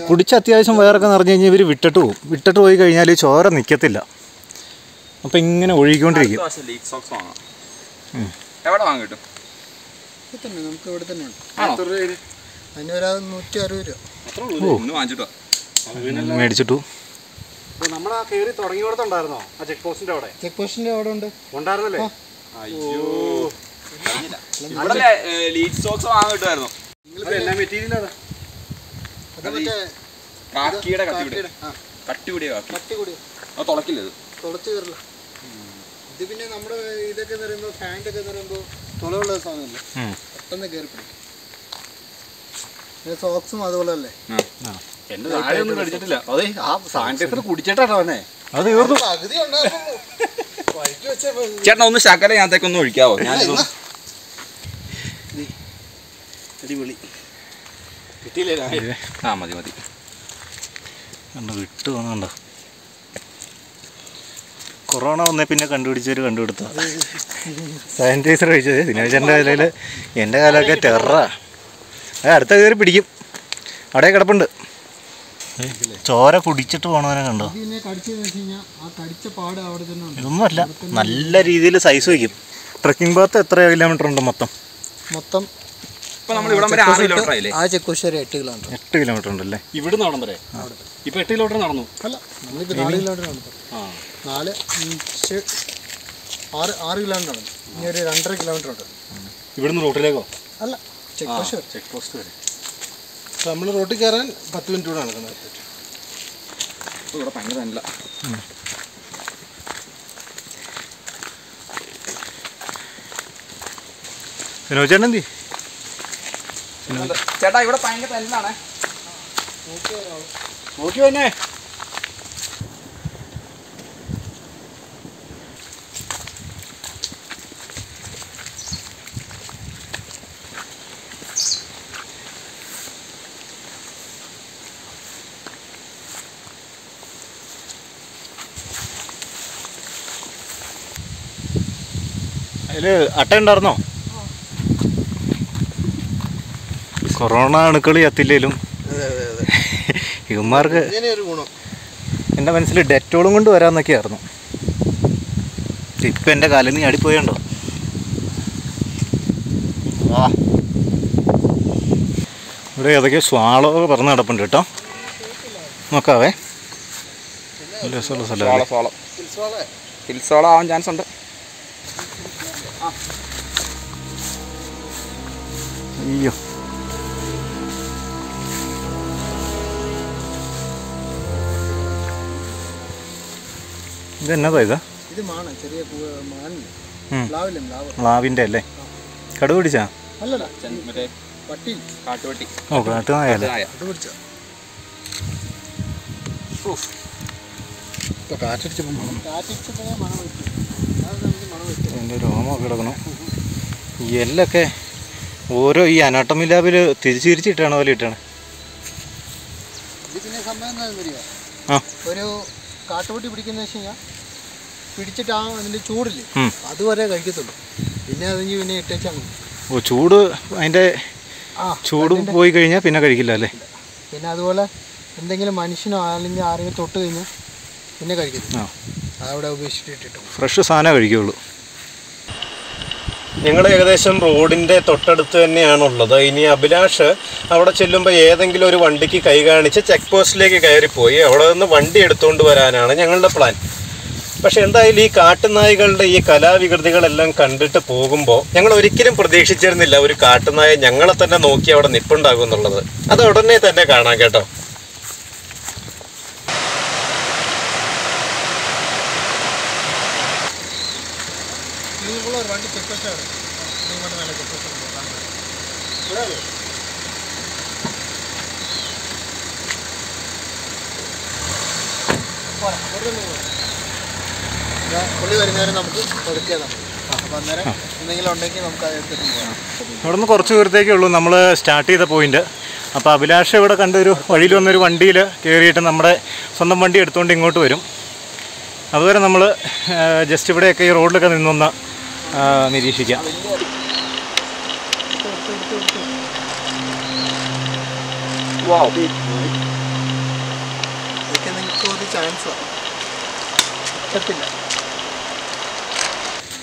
കുടിച്ച് അത്യാവശ്യം വയറൊക്കെ നിറഞ്ഞു കഴിഞ്ഞാൽ ഇവർ വിട്ടിട്ട് പോകും വിട്ടിട്ട് പോയി കഴിഞ്ഞാൽ ഈ ചോര നിൽക്കത്തില്ല അപ്പം ഇങ്ങനെ ഒഴുകിക്കൊണ്ടിരിക്കും. വാങ്ങാം എവിടെ വാങ്ങാൻ കിട്ടും? നമുക്ക് ഇവിടെ തന്നെ ഉണ്ട്. ആണോ? അതിന് ഒരു നൂറ്റി അറുപത് രൂപ മേടിച്ചിട്ടു നമ്മൾ ആ കയറി തുടങ്ങിയോടത്തുണ്ടായിരുന്നോ? ആ ചെക്ക് പോസ്റ്റിന്റെ അവിടെ? ചെക്ക് പോസ്റ്റിന്റെ അവിടെ ഉണ്ട്. ഉണ്ടായിരുന്നല്ലേ? അയ്യോ. ലീഡ് സോക്സ് വാങ്ങാൻ കിട്ടുമായിരുന്നു? എല്ലാ മെറ്റീരിയലാണ് കാക്കിയുടെ കട്ടി കാക്കിയുടെ, ആ, കാക്കി. അത് തുളക്കില്ല ഇത്? തുളച്ച് കയറില്ല ഇത് പിന്നെ നമ്മുടെ ഇതൊക്കെ പറയുമ്പോൾ ഫാന്റ് ഒക്കെ പറയുമ്പോൾ തുളയുള്ള സാധനമല്ലേ? പെട്ടെന്ന് കയറി പിടിക്കും. സോക്സും അതുപോലെ അല്ലേ? എന്റെ താഴെ ഒന്നും കടിച്ചിട്ടില്ല. അതെ ആ സാനിറ്റൈസർ അത് തീർന്നു. പകുതി ചേട്ടൻ ശകല ഒന്ന് ഒഴിക്കാവോ? ഞാനിത് അടിപൊളി. കിട്ടിയില്ലേ ആ മതി മതി. കണ്ടോ വിട്ടു വന്നുണ്ടോ കൊറോണ വന്നേ പിന്നെ കണ്ടുപിടിച്ചവർ കണ്ടുപിടുത്ത സാനിറ്റൈസർ കഴിച്ചത് ദിനേശന്റെ കയ്യിൽ എന്റെ കാലമൊക്കെ ടെറ അത് അടുത്ത കയറി പിടിക്കും. അവിടെ കിടപ്പുണ്ട്. ചോര കുടിച്ചിട്ട് പോണവനെ കണ്ടോ. ഇതിനെ കടിച്ചതെന്ന് കഴിഞ്ഞാൽ ആ കടിച്ച പാട് അവിടെ തന്നെ ഉണ്ട്. ഇതൊന്നുമല്ല നല്ല രീതിയിൽ സൈസ് വയ്ക്കും. ട്രക്കിംഗ് പാത്ത് എത്ര കിലോമീറ്റർ ഉണ്ട് മൊത്തം? മൊത്തം ഇപ്പൊ നമ്മൾ ഇവിടം വരെ ആറ് കിലോമീറ്റർ ആയില്ലേ? ആ ചെക്ക് പോസ്റ്റ് വരെ എട്ട് കിലോമീറ്റർ എട്ട് കിലോമീറ്റർ ഉണ്ടല്ലേ? ഇവിടെ നടന്നു വരെ? ഇപ്പൊ എട്ട് കിലോമീറ്റർ നടന്നു? അല്ല നമ്മളിപ്പോൾ നാല് കിലോമീറ്റർ നടന്നു. നാല് അഞ്ച് ആറ് ആറ് കിലോമീറ്റർ നടന്നു. ഇനി ഒരു രണ്ടര കിലോമീറ്റർ ഉണ്ട്. ഇവിടുന്ന് റോട്ടിലേക്കോ? അല്ല ചെക്ക് പോസ്റ്റ് വരെ. ചെക്ക് പോസ്റ്റ് വരെ നമ്മൾ റോട്ടിൽ കയറാൻ പത്ത് മിനിറ്റ് കൂടെ നടക്കുന്നത്. ഇവിടെ ഭയങ്കര നല്ല എന്തി ചേട്ടാ ഇവിടെ ഭയങ്കര തല്ലാണേ. നോക്കി തന്നെ അതിൽ അട്ട ഉണ്ടായിരുന്നോ? കൊറോണ അണുക്കൾ എത്തില്ലേലും ഇവന്മാർക്ക് എന്റെ എന്റെ മനസ്സിൽ ഡെറ്റോളും കൊണ്ട് വരാമെന്നൊക്കെയായിരുന്നു. ഇപ്പം എന്റെ കാലിൽ നീ അടിപ്പോയണ്ടോ ആ ഇവിടെ ഏതൊക്കെയോ സ്വാളോ പറഞ്ഞ് നടപ്പുണ്ട് കേട്ടോ. നോക്കാവേ. നല്ല രസമുള്ള ആവാൻ ചാൻസ് ഉണ്ട്. അയ്യോ. ഇതെന്നതാ എന്നതാ ഇത് മാണ ചെറിയ മ്ലാവിന്റെ അല്ലേ? കടു പിടിച്ചാ? അല്ലടാ മറ്റേ പട്ടി. കാട്ടുവട്ടി ഓ കാട്ടുനായല്ലേ അത് പിടിച്ച? ഇപ്പൊ കാറ്റടിച്ചപ്പോ മണം കാറ്റടിച്ചപ്പോ മണം വെച്ചു അത് നമുക്ക് മണം വെച്ചു. എന്റെ രോമമൊക്കെ കിടക്കണം. എല്ലൊക്കെ ഓരോ ഈ അനാട്ടമി ലാബിൽ തിരിച്ച് തിരിച്ചിട്ടാണ് പോലെ ഇട്ടാണ് ഇത് ഒരു കാട്ടുപൊട്ടി പിടിക്കുന്ന വെച്ച് കഴിഞ്ഞാൽ പിടിച്ചിട്ട് ആ അതിന്റെ ചൂടില്ലേ അതുവരെ കഴിക്കത്തുള്ളൂ. പിന്നെ അതിന് പിന്നെ ഇട്ടേച്ചാൽ ഓ ചൂട് അതിന്റെ ചൂടും പോയി കഴിഞ്ഞാൽ പിന്നെ കഴിക്കില്ല അല്ലേ? പിന്നെ അതുപോലെ എന്തെങ്കിലും മനുഷ്യനോ അല്ലെങ്കിൽ ആരെങ്കിലും തൊട്ട് കഴിഞ്ഞാൽ പിന്നെ കഴിക്കത്തില്ല. ആ. അതവിടെ ഉപേക്ഷിച്ചിട്ട് ഇട്ടിട്ടു ഫ്രഷ് സാധനം കഴിക്കുള്ളൂ ഞങ്ങൾ ഏകദേശം റോഡിന്റെ തൊട്ടടുത്ത് തന്നെയാണുള്ളത്. ഇനി അഭിലാഷ് അവിടെ ചെല്ലുമ്പോൾ ഏതെങ്കിലും ഒരു വണ്ടിക്ക് കൈ കാണിച്ച് ചെക്ക് പോസ്റ്റിലേക്ക് കയറിപ്പോയി. അവിടെ നിന്ന് വണ്ടി എടുത്തുകൊണ്ട് വരാനാണ് ഞങ്ങളുടെ പ്ലാൻ പക്ഷെ എന്തായാലും ഈ കാട്ടുനായകളുടെ ഈ കലാവികൃതികളെല്ലാം കണ്ടിട്ട് പോകുമ്പോൾ ഞങ്ങൾ ഒരിക്കലും പ്രതീക്ഷിച്ചിരുന്നില്ല ഒരു കാട്ടുനായ ഞങ്ങളെ തന്നെ നോക്കി അവിടെ നിപ്പുണ്ടാകും എന്നുള്ളത്. അത് ഉടനെ തന്നെ കാണാം കേട്ടോ. നല്ല ചെക്ക് പോസ്റ്റ് പുള്ളി വരുന്നേരം നമുക്ക് കൊടുക്കുക നമുക്ക് അപ്പം അന്നേരം എന്തെങ്കിലും ഉണ്ടെങ്കിൽ നമുക്ക് ഇവിടെ നിന്ന് കുറച്ച് ദൂരത്തേക്കേ ഉള്ളൂ. നമ്മൾ സ്റ്റാർട്ട് ചെയ്ത പോയിന്റ് അപ്പോൾ അഭിലാഷ് ഇവിടെ കണ്ടൊരു വഴിയിൽ വന്നൊരു വണ്ടിയിൽ കയറിയിട്ട് നമ്മുടെ സ്വന്തം വണ്ടി എടുത്തുകൊണ്ട് ഇങ്ങോട്ട് വരും. അതുവരെ നമ്മൾ ജസ്റ്റ് ഇവിടെയൊക്കെ ഈ റോഡിലൊക്കെ നിന്നൊന്ന് നിരീക്ഷിക്കാം.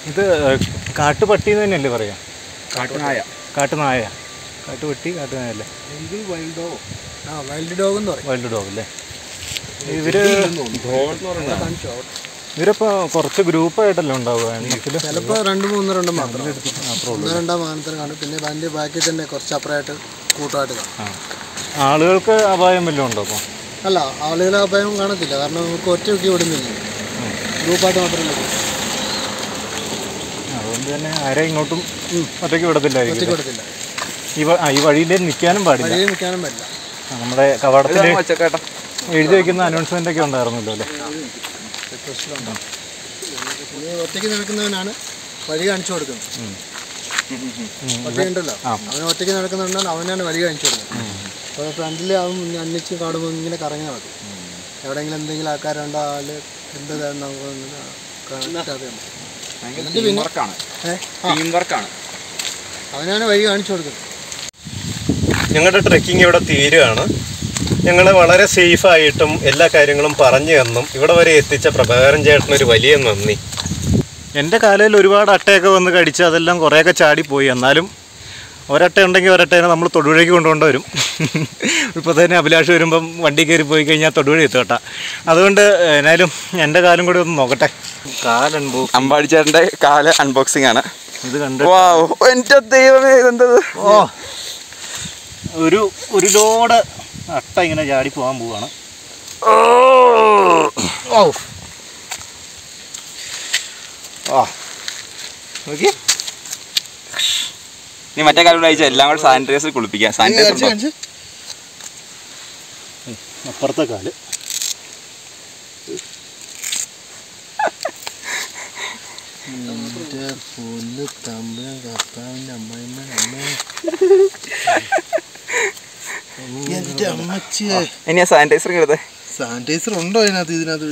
ഇത് കാട്ടുപട്ടി എന്ന് തന്നെയല്ലേ പറയാം? കാട്ടുനായ. കാട്ടുനായ. കാട്ടുപട്ടി കാട്ടുനായല്ലേ? ആ വൈൽഡ് ഡോഗ് എന്ന് പറയും. വൈൽഡ് ഡോഗ് അല്ലേ? ഇവർ ഇവരിപ്പോൾ കുറച്ച് ഗ്രൂപ്പായിട്ടല്ലേ ഉണ്ടാവുക? ചിലപ്പോ ചിലപ്പോൾ രണ്ട് മൂന്ന് രണ്ടും മാത്രം. ഒന്ന് രണ്ടാം മാനത്തിന് കാണും. പിന്നെ അതിന്റെ ബാക്കി തന്നെ കുറച്ച് അപ്പുറമായിട്ട് കൂട്ടമായിട്ട് കാണും. ആളുകൾക്ക് അപായം വല്ലതും ഉണ്ടോ അപ്പോൾ അല്ല ആളുകളെ അപായം കാണത്തില്ല. കാരണം നമുക്ക് ഒറ്റയ്ക്ക് വിടുന്നില്ല ഗ്രൂപ്പായിട്ട് മാത്രമല്ല. അതുകൊണ്ട് തന്നെ ആരെയും ഇങ്ങോട്ടും ഒറ്റയ്ക്ക് വിടത്തില്ലായിരിക്കും ഒറ്റയ്ക്ക് വിടത്തില്ല. ഈ ഈ വഴിയിൽ നിൽക്കാനും പാടില്ല. വഴിയിൽ നിൽക്കാനും പറ്റില്ല ആ, നമ്മുടെ കവാടത്തിൽ എഴുതി വെക്കുന്ന അനൗൺസ്മെന്റ് ഒക്കെ ഉണ്ടായിരുന്നല്ലോ അല്ലേ? ഒറ്റയ്ക്ക് നടക്കുന്നവനാണ് വഴി കാണിച്ചു കൊടുക്കുന്നത്. ഒറ്റയുണ്ടല്ലോ അവൻ ഒറ്റയ്ക്ക് നടക്കുന്നുണ്ടാണ് അവനാണ് വഴി കാണിച്ചു കൊടുക്കുന്നത്. അപ്പോൾ ഫ്രണ്ടിൽ അവൻ അന്വേഷിച്ച് കാണുമ്പോൾ ഇങ്ങനെ കറങ്ങി നടക്കും എവിടെയെങ്കിലും എന്തെങ്കിലും ആൾക്കാരുണ്ടോ ആൾ എന്ത് നമുക്ക് കറക്റ്റ് ഭയങ്കര ടീം വർക്കാണ് ടീം വർക്കാണ് അവനാണ് വഴി കാണിച്ചു കൊടുക്കുന്നത്. ഞങ്ങളുടെ ട്രെക്കിംഗ് ഇവിടെ തീരുകയാണ്. ഞങ്ങൾ വളരെ സേഫായിട്ടും എല്ലാ കാര്യങ്ങളും പറഞ്ഞു തന്നും. ഇവിടെ വരെ എത്തിച്ച പ്രഭാകരൻ ചേട്ടനൊരു വലിയ നന്ദി. എന്റെ കാലയിൽ ഒരുപാട് അട്ടയൊക്കെ വന്ന് കടിച്ച് അതെല്ലാം കുറേയൊക്കെ ചാടിപ്പോയി. എന്നാലും ഒരട്ട ഉണ്ടെങ്കിൽ ഒരട്ടേനെ നമ്മൾ തൊടുപുഴയ്ക്ക് കൊണ്ടുകൊണ്ട് വരും. ഇപ്പോൾ തന്നെ അഭിലാഷ് വരുമ്പം വണ്ടി കയറി പോയി കഴിഞ്ഞാൽ തൊടുപുഴ എത്തുകട്ട അതുകൊണ്ട് എന്നാലും എന്റെ കാലം കൂടി ഒന്ന് നോക്കട്ടെ. കാലുണ്ടോ അമ്പാടി ചേട്ടന്റെ കാൽ അൺബോക്സിംഗ് ആണ്. ഇത് കണ്ട് എന്റെ ദൈവമേ ഇതെന്തത്? ഓ ഒരു ഒരു ലോഡ് അട്ട ഇങ്ങനെ ചാടി പോകാൻ പോവാണ്. ഓ ആ. നോക്കി നീ മറ്റേ കാര്യം അയച്ച എല്ലാം കൂടെ സാനിറ്റൈസർ കുളിപ്പിക്കാം. സാനിറ്റൈസർ അപ്പുറത്തെ കാൽ. തമ്പുരാൻ കർത്താവിന്റെ അമ്മായിമ്മ അമ്മേ. എന്റെ അമ്മച്ചി. ഇനി സാനിറ്റൈസർ എടുത്തേ. സാനിറ്റൈസർ ഉണ്ടോ അതിനകത്ത്? ഇതിനകത്ത്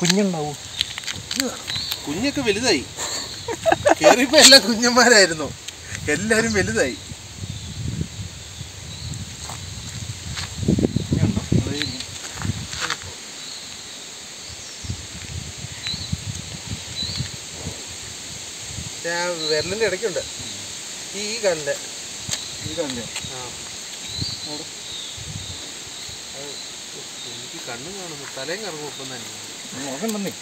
കുഞ്ഞുണ്ടാവും? കുഞ്ഞൊക്കെ വലുതായി. കേറിയപ്പോ എല്ലാ കുഞ്ഞന്മാരായിരുന്നു. എല്ലാരും വലുതായി. ഞാൻ വിരലിന്റെ ഇടയ്ക്കുണ്ട്. ഈ കല്ല്. ഈ കണ്ട് ആ. എനിക്ക് കണ്ണും കാണുന്നു. തലയും കറങ്ങും ഒപ്പം തന്നെ.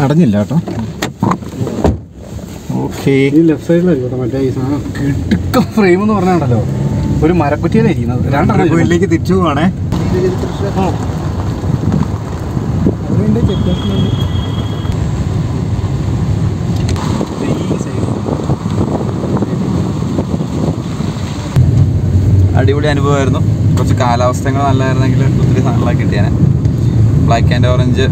അടഞ്ഞില്ല കേട്ടോ. ഓക്കേ ഈ ലെഫ്റ്റ് സൈഡിലായിരിക്കും മറ്റേ ഈ സാധനം. കിടുക്കം ഫ്രെയിം എന്ന് പറഞ്ഞാണല്ലോ. ഒരു മരക്കുറ്റിയിലായിരിക്കുന്നത് രണ്ടെണ്ണം തിരിച്ചു പോവാണേ. അടിപൊളി അനുഭവമായിരുന്നു. കുറച്ച് കാലാവസ്ഥകൾ നല്ലതായിരുന്നെങ്കിൽ ഒത്തിരി സാധനങ്ങളൊക്കെ കിട്ടിയാനെ. Black and orange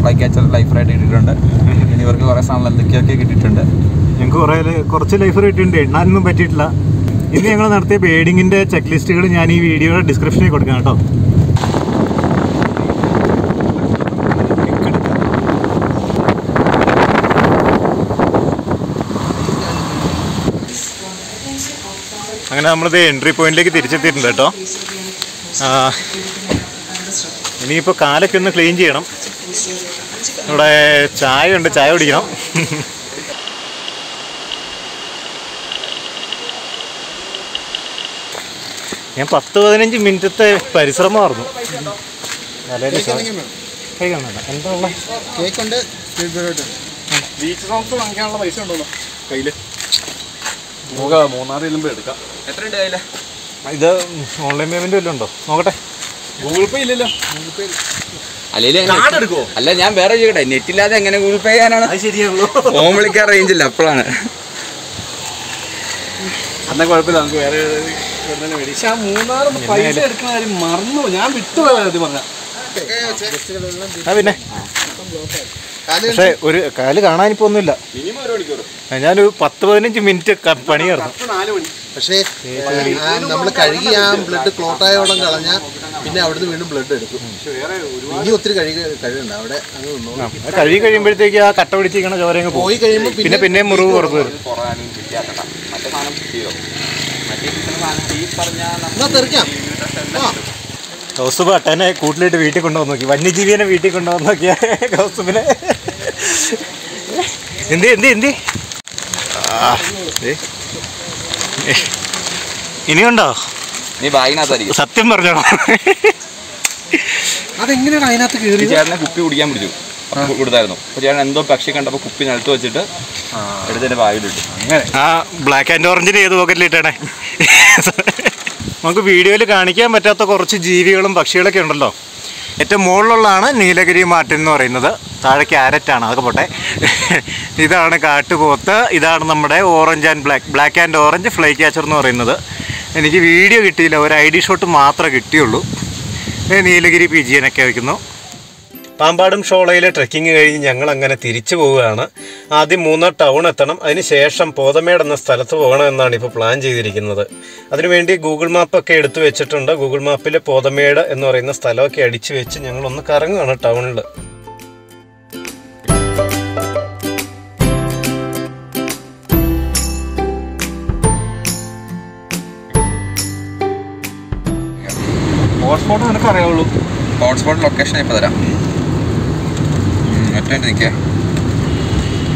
black catcher ലൈഫറായിട്ട് കിട്ടിയിട്ടുണ്ട്. ഇനി ഇവർക്ക് കുറേ സാധനങ്ങൾ എന്തൊക്കെയൊക്കെ കിട്ടിയിട്ടുണ്ട്. ഞങ്ങൾക്ക് കുറേ കുറച്ച് ലൈഫ് കിട്ടിയിട്ടുണ്ട്. എണ്ണാനൊന്നും പറ്റിയിട്ടില്ല. ഇനി ഞങ്ങൾ നടത്തിയ ബേഡിങ്ങിന്റെ ചെക്ക് ലിസ്റ്റുകൾ ഞാൻ ഈ വീഡിയോയുടെ ഡിസ്ക്രിപ്ഷനിൽ കൊടുക്കാം കേട്ടോ. അങ്ങനെ നമ്മളിത് എൻട്രി പോയിന്റിലേക്ക് തിരിച്ചെത്തിയിട്ടുണ്ട് കേട്ടോ. ഇനിയിപ്പോൾ കാലൊക്കെ ഒന്ന് ക്ലീൻ ചെയ്യണം. ഇവിടെ ചായ ഉണ്ട് ചായ കുടിക്കണം. ഞാൻ പത്ത് പതിനഞ്ച് മിനിറ്റത്തെ പരിശ്രമമായിരുന്നു. എന്താ ഉള്ളത് കേക്ക് ഉണ്ട് സ്വീറ്റ് ബീച്ച് വാങ്ങിക്കാനുള്ള പൈസ ഉണ്ടല്ലോ കയ്യിൽ. മൂന്നാറ് ചെല്ലുമ്പോൾ എടുക്കാം. എത്രയുണ്ട് കയ്യിൽ ഇത് ഓൺലൈൻ പേയ്മെന്റ് വല്ലതും ഉണ്ടോ? നോക്കട്ടെ. ഗൂഗിൾ പേ ഇല്ലല്ലോ. ഗൂഗിൾ അല്ലെങ്കിൽ അല്ല ഞാൻ വേറെ ചെയ്യട്ടെ. നെറ്റില്ലാതെ എങ്ങനെ ഗൂഗിൾ പേ ചെയ്യാനാണ്? ശരിയാണല്ലോ ഫോൺ വിളിക്കാൻ റേഞ്ച് ഇല്ല അപ്പോഴാണ് എന്നാ കുഴപ്പമില്ല നമുക്ക് വേറെ. പക്ഷെ ആ പൈസ എടുക്കുന്ന കാര്യം മറന്നു ഞാൻ വിട്ടു പറഞ്ഞ. പിന്നെ? പക്ഷേ ഒരു കാൽ കാണാനിപ്പോ ഒന്നുമില്ല ഞാനൊരു പത്ത് പതിനഞ്ച് മിനിറ്റ് നാല് മണി. പക്ഷേ നമ്മൾ കഴുകി ആ ബ്ലഡ് ക്ലോട്ടായോടം കളഞ്ഞാൽ പിന്നെ അവിടുന്ന് വീണ്ടും ബ്ലഡ് എടുക്കും. ഇനി ഒത്തിരി കഴുകി കഴുകണ്ട അവിടെ അങ്ങ് കഴുകി കഴിയുമ്പോഴത്തേക്ക് ആ കട്ട പിടിച്ചിരിക്കണ ചോരങ്ങ് പോകും. പോയി കഴിയുമ്പോൾ പിന്നെ പിന്നെ മുറിവ് പുറത്ത് വരും. കൗസുബ് അട്ടനെ കൂട്ടിലിട്ട് വീട്ടിൽ കൊണ്ടുവന്ന് നോക്കി. വന്യജീവിനെ വീട്ടിൽ കൊണ്ടുവന്ന് നോക്കിയ കൗസുബിനെ. എന്തി എന്തി എന്തി. ഇനിയുണ്ടോ? നീ ബാഗിനകത്തായിരിക്കും. സത്യം പറഞ്ഞോ അതെങ്ങനെയാണ് അതിനകത്ത് കയറി ചേട്ടനെ കുപ്പി കുടിക്കാൻ പിടിച്ചു. കൊടുത്തായിരുന്നു. അപ്പൊ ചേട്ടൻ എന്തോ പക്ഷി കണ്ടപ്പോ കുപ്പി നിലത്ത് വെച്ചിട്ട് എടുത്തിന്റെ ബാഗിലിട്ടു. അങ്ങനെ. ആ ബ്ലാക്ക് ആൻഡ് ഓറഞ്ചിന് ഏത് പോക്കറ്റിലിട്ടാണേ നമുക്ക് വീഡിയോയിൽ കാണിക്കാൻ പറ്റാത്ത കുറച്ച് ജീവികളും പക്ഷികളൊക്കെ ഉണ്ടല്ലോ. ഏറ്റവും മുകളിലുള്ളതാണ് നീലഗിരി മാട്ടിൻ എന്ന് പറയുന്നത്. താഴെ ക്യാരറ്റാണ് അതൊക്കെ പോട്ടെ. ഇതാണ് കാട്ടുപോത്ത്. ഇതാണ് നമ്മുടെ orange and black black and orange flycatcher എന്ന് പറയുന്നത്. എനിക്ക് വീഡിയോ കിട്ടിയില്ല. ഒരു ഐ ഡി ഷോട്ട് മാത്രമേ കിട്ടിയുള്ളൂ. നീലഗിരി പി ജി എനൊക്കെ വയ്ക്കുന്നു. പാമ്പാടും ഷോളയിലെ ട്രെക്കിംഗ് കഴിഞ്ഞ് ഞങ്ങൾ അങ്ങനെ തിരിച്ചു പോവുകയാണ്. ആദ്യം മൂന്നാർ ടൗൺ എത്തണം. അതിനുശേഷം പോതമേട് എന്ന സ്ഥലത്ത് പോകണം എന്നാണ് ഇപ്പോൾ പ്ലാൻ ചെയ്തിരിക്കുന്നത്. അതിനുവേണ്ടി ഗൂഗിൾ മാപ്പൊക്കെ എടുത്തു വെച്ചിട്ടുണ്ട്. ഗൂഗിൾ മാപ്പിൽ പോതമേട് എന്ന് പറയുന്ന സ്ഥലമൊക്കെ അടിച്ചു വെച്ച് ഞങ്ങളൊന്ന് കറങ്ങുകയാണ് ടൗണിൽ ഹോട്ട്സ്പോട്ട് നിനക്ക് അറിയാവുള്ളൂ ഹോട്ട്സ്പോട്ട് ലൊക്കേഷൻ ഇപ്പോൾ തരാം. നിൽക്കേ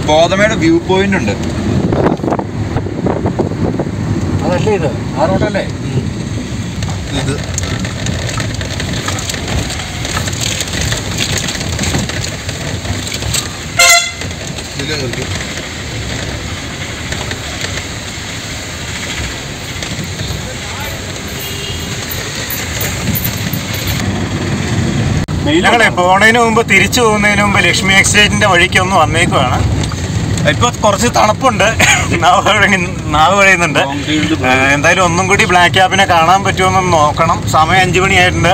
പോതമയുടെ വ്യൂ പോയിന്റ് ഉണ്ട്. അതല്ലേ ഇത്? ആ റോഡല്ലേ? ഇത്. ഇതിലെ കയറിക്കോ. ഞങ്ങളെ പോണതിന് മുമ്പ് തിരിച്ചു പോകുന്നതിന് മുമ്പ് ലക്ഷ്മി എക്സ്റ്റേറ്റിന്റെ വഴിക്ക് ഒന്ന് വന്നേക്കുവാണ്. ഇപ്പൊ കുറച്ച് തണുപ്പുണ്ട്. നാവ് കഴി നാവ് കഴിയുന്നുണ്ട് എന്തായാലും ഒന്നും കൂടി ബ്ലാക്ക് ക്യാപ്പിനെ കാണാൻ പറ്റുമെന്ന് നോക്കണം. സമയം അഞ്ചു മണിയായിട്ടുണ്ട്.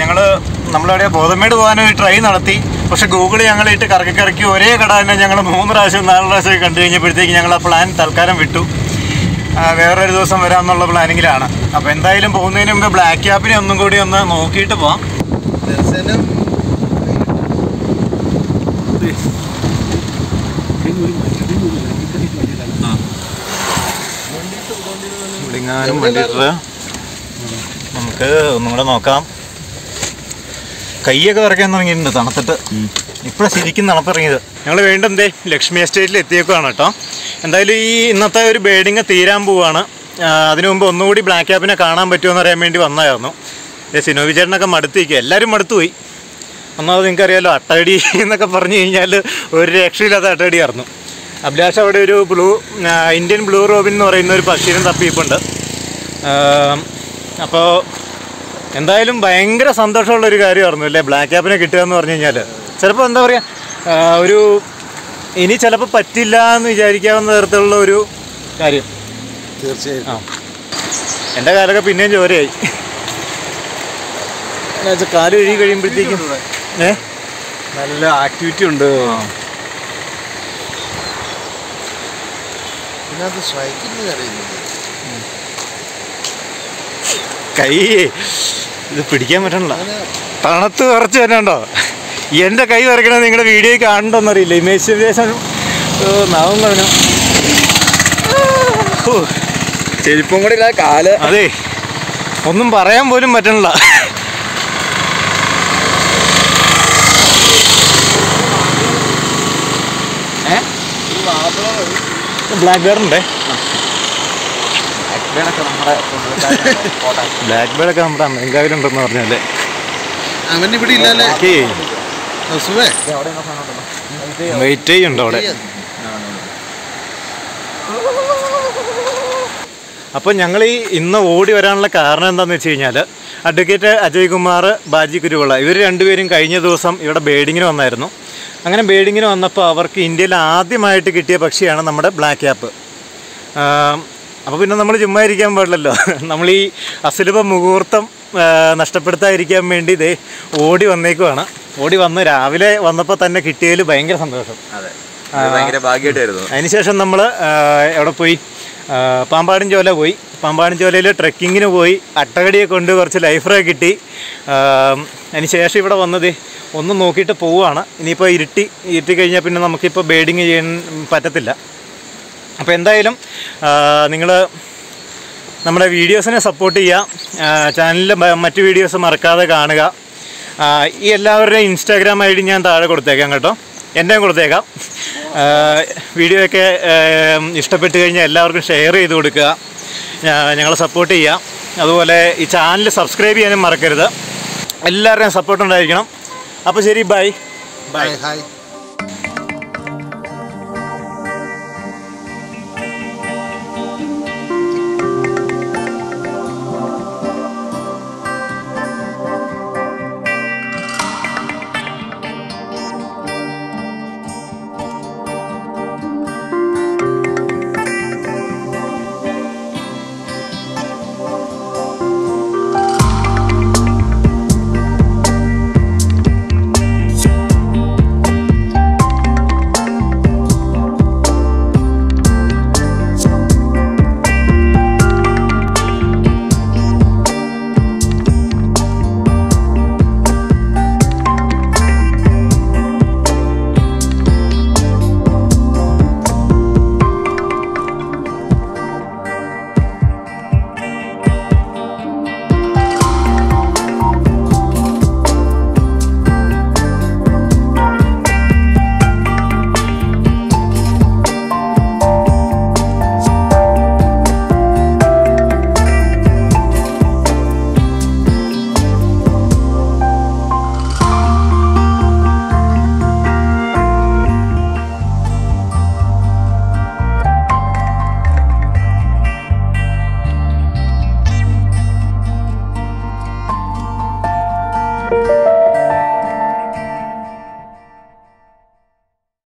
ഞങ്ങൾ നമ്മളവിടെ ബോധമേട് പോകാനൊരു ട്രൈ നടത്തി. പക്ഷെ ഗൂഗിൾ ഞങ്ങളിട്ട് കറക്കി കറക്കി ഒരേ കട തന്നെ ഞങ്ങൾ മൂന്ന് പ്രാവശ്യം നാല് പ്രാവശ്യം കണ്ടു കഴിഞ്ഞപ്പോഴത്തേക്ക് ഞങ്ങൾ ആ പ്ലാൻ തൽക്കാലം വിട്ടു. വേറൊരു ദിവസം വരാമെന്നുള്ള പ്ലാനിങ്ങിലാണ് അപ്പോൾ എന്തായാലും പോകുന്നതിന് മുമ്പ് ബ്ലാക്ക് ക്യാപ്പിനെ ഒന്നും കൂടി ഒന്ന് നോക്കിയിട്ട് പോവാം. ദർശനം ഇവിടെങ്ങാനും വേണ്ടിയിട്ട് നമുക്ക് ഒന്നും കൂടെ നോക്കാം. കൈയൊക്കെ വരയ്ക്കാൻ തുടങ്ങിയിട്ടുണ്ട് തണുത്തിട്ട്. ഇപ്പോഴാണ് ശരിക്കും തണുപ്പിറങ്ങിയത് ഞങ്ങൾ വീണ്ടും എന്തേ ലക്ഷ്മി എസ്റ്റേറ്റിൽ എത്തിയേക്കുവാണ് കേട്ടോ. എന്തായാലും ഈ ഇന്നത്തെ ഒരു ബേഡിങ് തീരാൻ പോവാണ്. അതിനു മുമ്പ് ഒന്നുകൂടി ബ്ലാക്ക് ക്യാപ്പിനെ കാണാൻ പറ്റുമോ എന്ന് അറിയാൻ വേണ്ടി വന്നതായിരുന്നു. ദേ സിനോവി ചേട്ടനൊക്കെ മടുത്തിരിക്കുക എല്ലാവരും മടുത്തുപോയി. ഒന്നാമത് നിങ്ങൾക്കറിയാലോ അട്ടടി എന്നൊക്കെ പറഞ്ഞു കഴിഞ്ഞാൽ ഒരു രക്ഷയില്ലാത്ത അട്ടടിയായിരുന്നു അഭിലാഷ് അവിടെ ഒരു ബ്ലൂ ഇന്ത്യൻ ബ്ലൂ റോബിൻ എന്ന് പറയുന്ന ഒരു പക്ഷീനും തപ്പിയിപ്പുണ്ട്. അപ്പോൾ എന്തായാലും ഭയങ്കര സന്തോഷമുള്ളൊരു കാര്യമായിരുന്നു അല്ലേ? ബ്ലാക്ക് ക്യാപ്പിനെ കിട്ടുക എന്ന് പറഞ്ഞു കഴിഞ്ഞാൽ ചിലപ്പോൾ എന്താ പറയുക ഒരു ഇനി ചിലപ്പോൾ പറ്റില്ല എന്ന് വിചാരിക്കാവുന്ന തരത്തിലുള്ള ഒരു കാര്യം. തീർച്ചയായും. ആ. എന്റെ കാലൊക്കെ പിന്നെയും ചോരയായി എന്നുവെച്ചാൽ കാൽ കഴുകി കഴിയുമ്പോഴത്തേക്കും ഏ? നല്ല ആക്ടിവിറ്റി ഉണ്ട്. ഇതിനകത്ത് സ്ട്രൈക്കിങ് അറിയുന്നത് കൈ ഇത് പിടിക്കാൻ പറ്റണല്ല. തണുത്ത് കുറച്ച് വരണുണ്ടോ എന്റെ കൈ വരയ്ക്കണത് നിങ്ങളുടെ വീഡിയോ കാണണ്ടോന്നറിയില്ല ഇമേജിനേഷൻ നാവും പറഞ്ഞു ചെരുപ്പും കൂടി ഇല്ല കാൽ. അതെ. ഒന്നും പറയാൻ പോലും പറ്റണില്ല. ബ്ലാക്ക് ബേർഡ് ഉണ്ടേ? ബ്ലാക്ക് ബേർഡ് ഒക്കെ നമ്മുടെ അമ്മേങ്കാവിലുണ്ടെന്ന് പറഞ്ഞല്ലേ അവൻ ഇവിടെ ഇല്ലല്ലേ സുവേ. വെയിറ്റ് ചെയ്യുന്നുണ്ട് അവിടെ? അപ്പോൾ ഞങ്ങൾ ഈ ഇന്ന് ഓടി വരാനുള്ള കാരണം എന്താണെന്ന് വെച്ച് കഴിഞ്ഞാൽ അഡ്വക്കേറ്റ് അജയ് കുമാർ ബാജി കുരുവിള ഇവർ രണ്ടുപേരും കഴിഞ്ഞ ദിവസം ഇവിടെ ബേഡിങ്ങിന് വന്നായിരുന്നു. അങ്ങനെ ബേഡിങ്ങിന് വന്നപ്പോൾ അവർക്ക് ഇന്ത്യയിൽ ആദ്യമായിട്ട് കിട്ടിയ പക്ഷിയാണ് നമ്മുടെ ബ്ലാക്ക് ക്യാപ്പ് അപ്പോൾ പിന്നെ നമ്മൾ ചുമ്മാ ഇരിക്കാൻ പാടില്ലല്ലോ. നമ്മൾ ഈ അസുലഭ മുഹൂർത്തം നഷ്ടപ്പെടുത്താതിരിക്കാൻ വേണ്ടി ഇതേ ഓടി വന്നേക്കുവാണ്. ഓടി വന്ന് രാവിലെ വന്നപ്പോൾ തന്നെ കിട്ടിയതിൽ ഭയങ്കര സന്തോഷം. അതെ. ഭയങ്കര ഭാഗ്യമായിട്ടായിരുന്നു. അതിനുശേഷം നമ്മൾ എവിടെ പോയി? പാമ്പാടും ചോല പോയി. പാമ്പാടും ചോലയിൽ ട്രെക്കിങ്ങിന് പോയി. അട്ടകടിയെ കൊണ്ട് കുറച്ച് ലൈഫറെ കിട്ടി. അതിന് ശേഷം ഇവിടെ വന്നത് ഒന്ന് നോക്കിയിട്ട് പോവുകയാണ്. ഇനിയിപ്പോൾ ഇരുട്ടി ഇരുട്ടി കഴിഞ്ഞാൽ പിന്നെ നമുക്കിപ്പോൾ ബേഡിങ് ചെയ്യാൻ പറ്റത്തില്ല. അപ്പോൾ എന്തായാലും നിങ്ങൾ നമ്മുടെ വീഡിയോസിനെ സപ്പോർട്ട് ചെയ്യുക. ചാനലിലെ മറ്റ് വീഡിയോസ് മറക്കാതെ കാണുക. ഈ എല്ലാവരുടെയും ഇൻസ്റ്റാഗ്രാം ഐ ഡി ഞാൻ താഴെ കൊടുത്തേക്കാം കേട്ടോ. എന്റെയും കൊടുത്തേക്കാം വീഡിയോയൊക്കെ ഇഷ്ടപ്പെട്ട് കഴിഞ്ഞാൽ എല്ലാവർക്കും ഷെയർ ചെയ്ത് കൊടുക്കുക. ഞങ്ങളെ സപ്പോർട്ട് ചെയ്യുക. അതുപോലെ ഈ ചാനൽ സബ്സ്ക്രൈബ് ചെയ്യാനും മറക്കരുത്. എല്ലാവരുടെയും സപ്പോർട്ട് ഉണ്ടായിരിക്കണം. അപ്പോൾ ശരി ബൈ ബൈ ഹായ്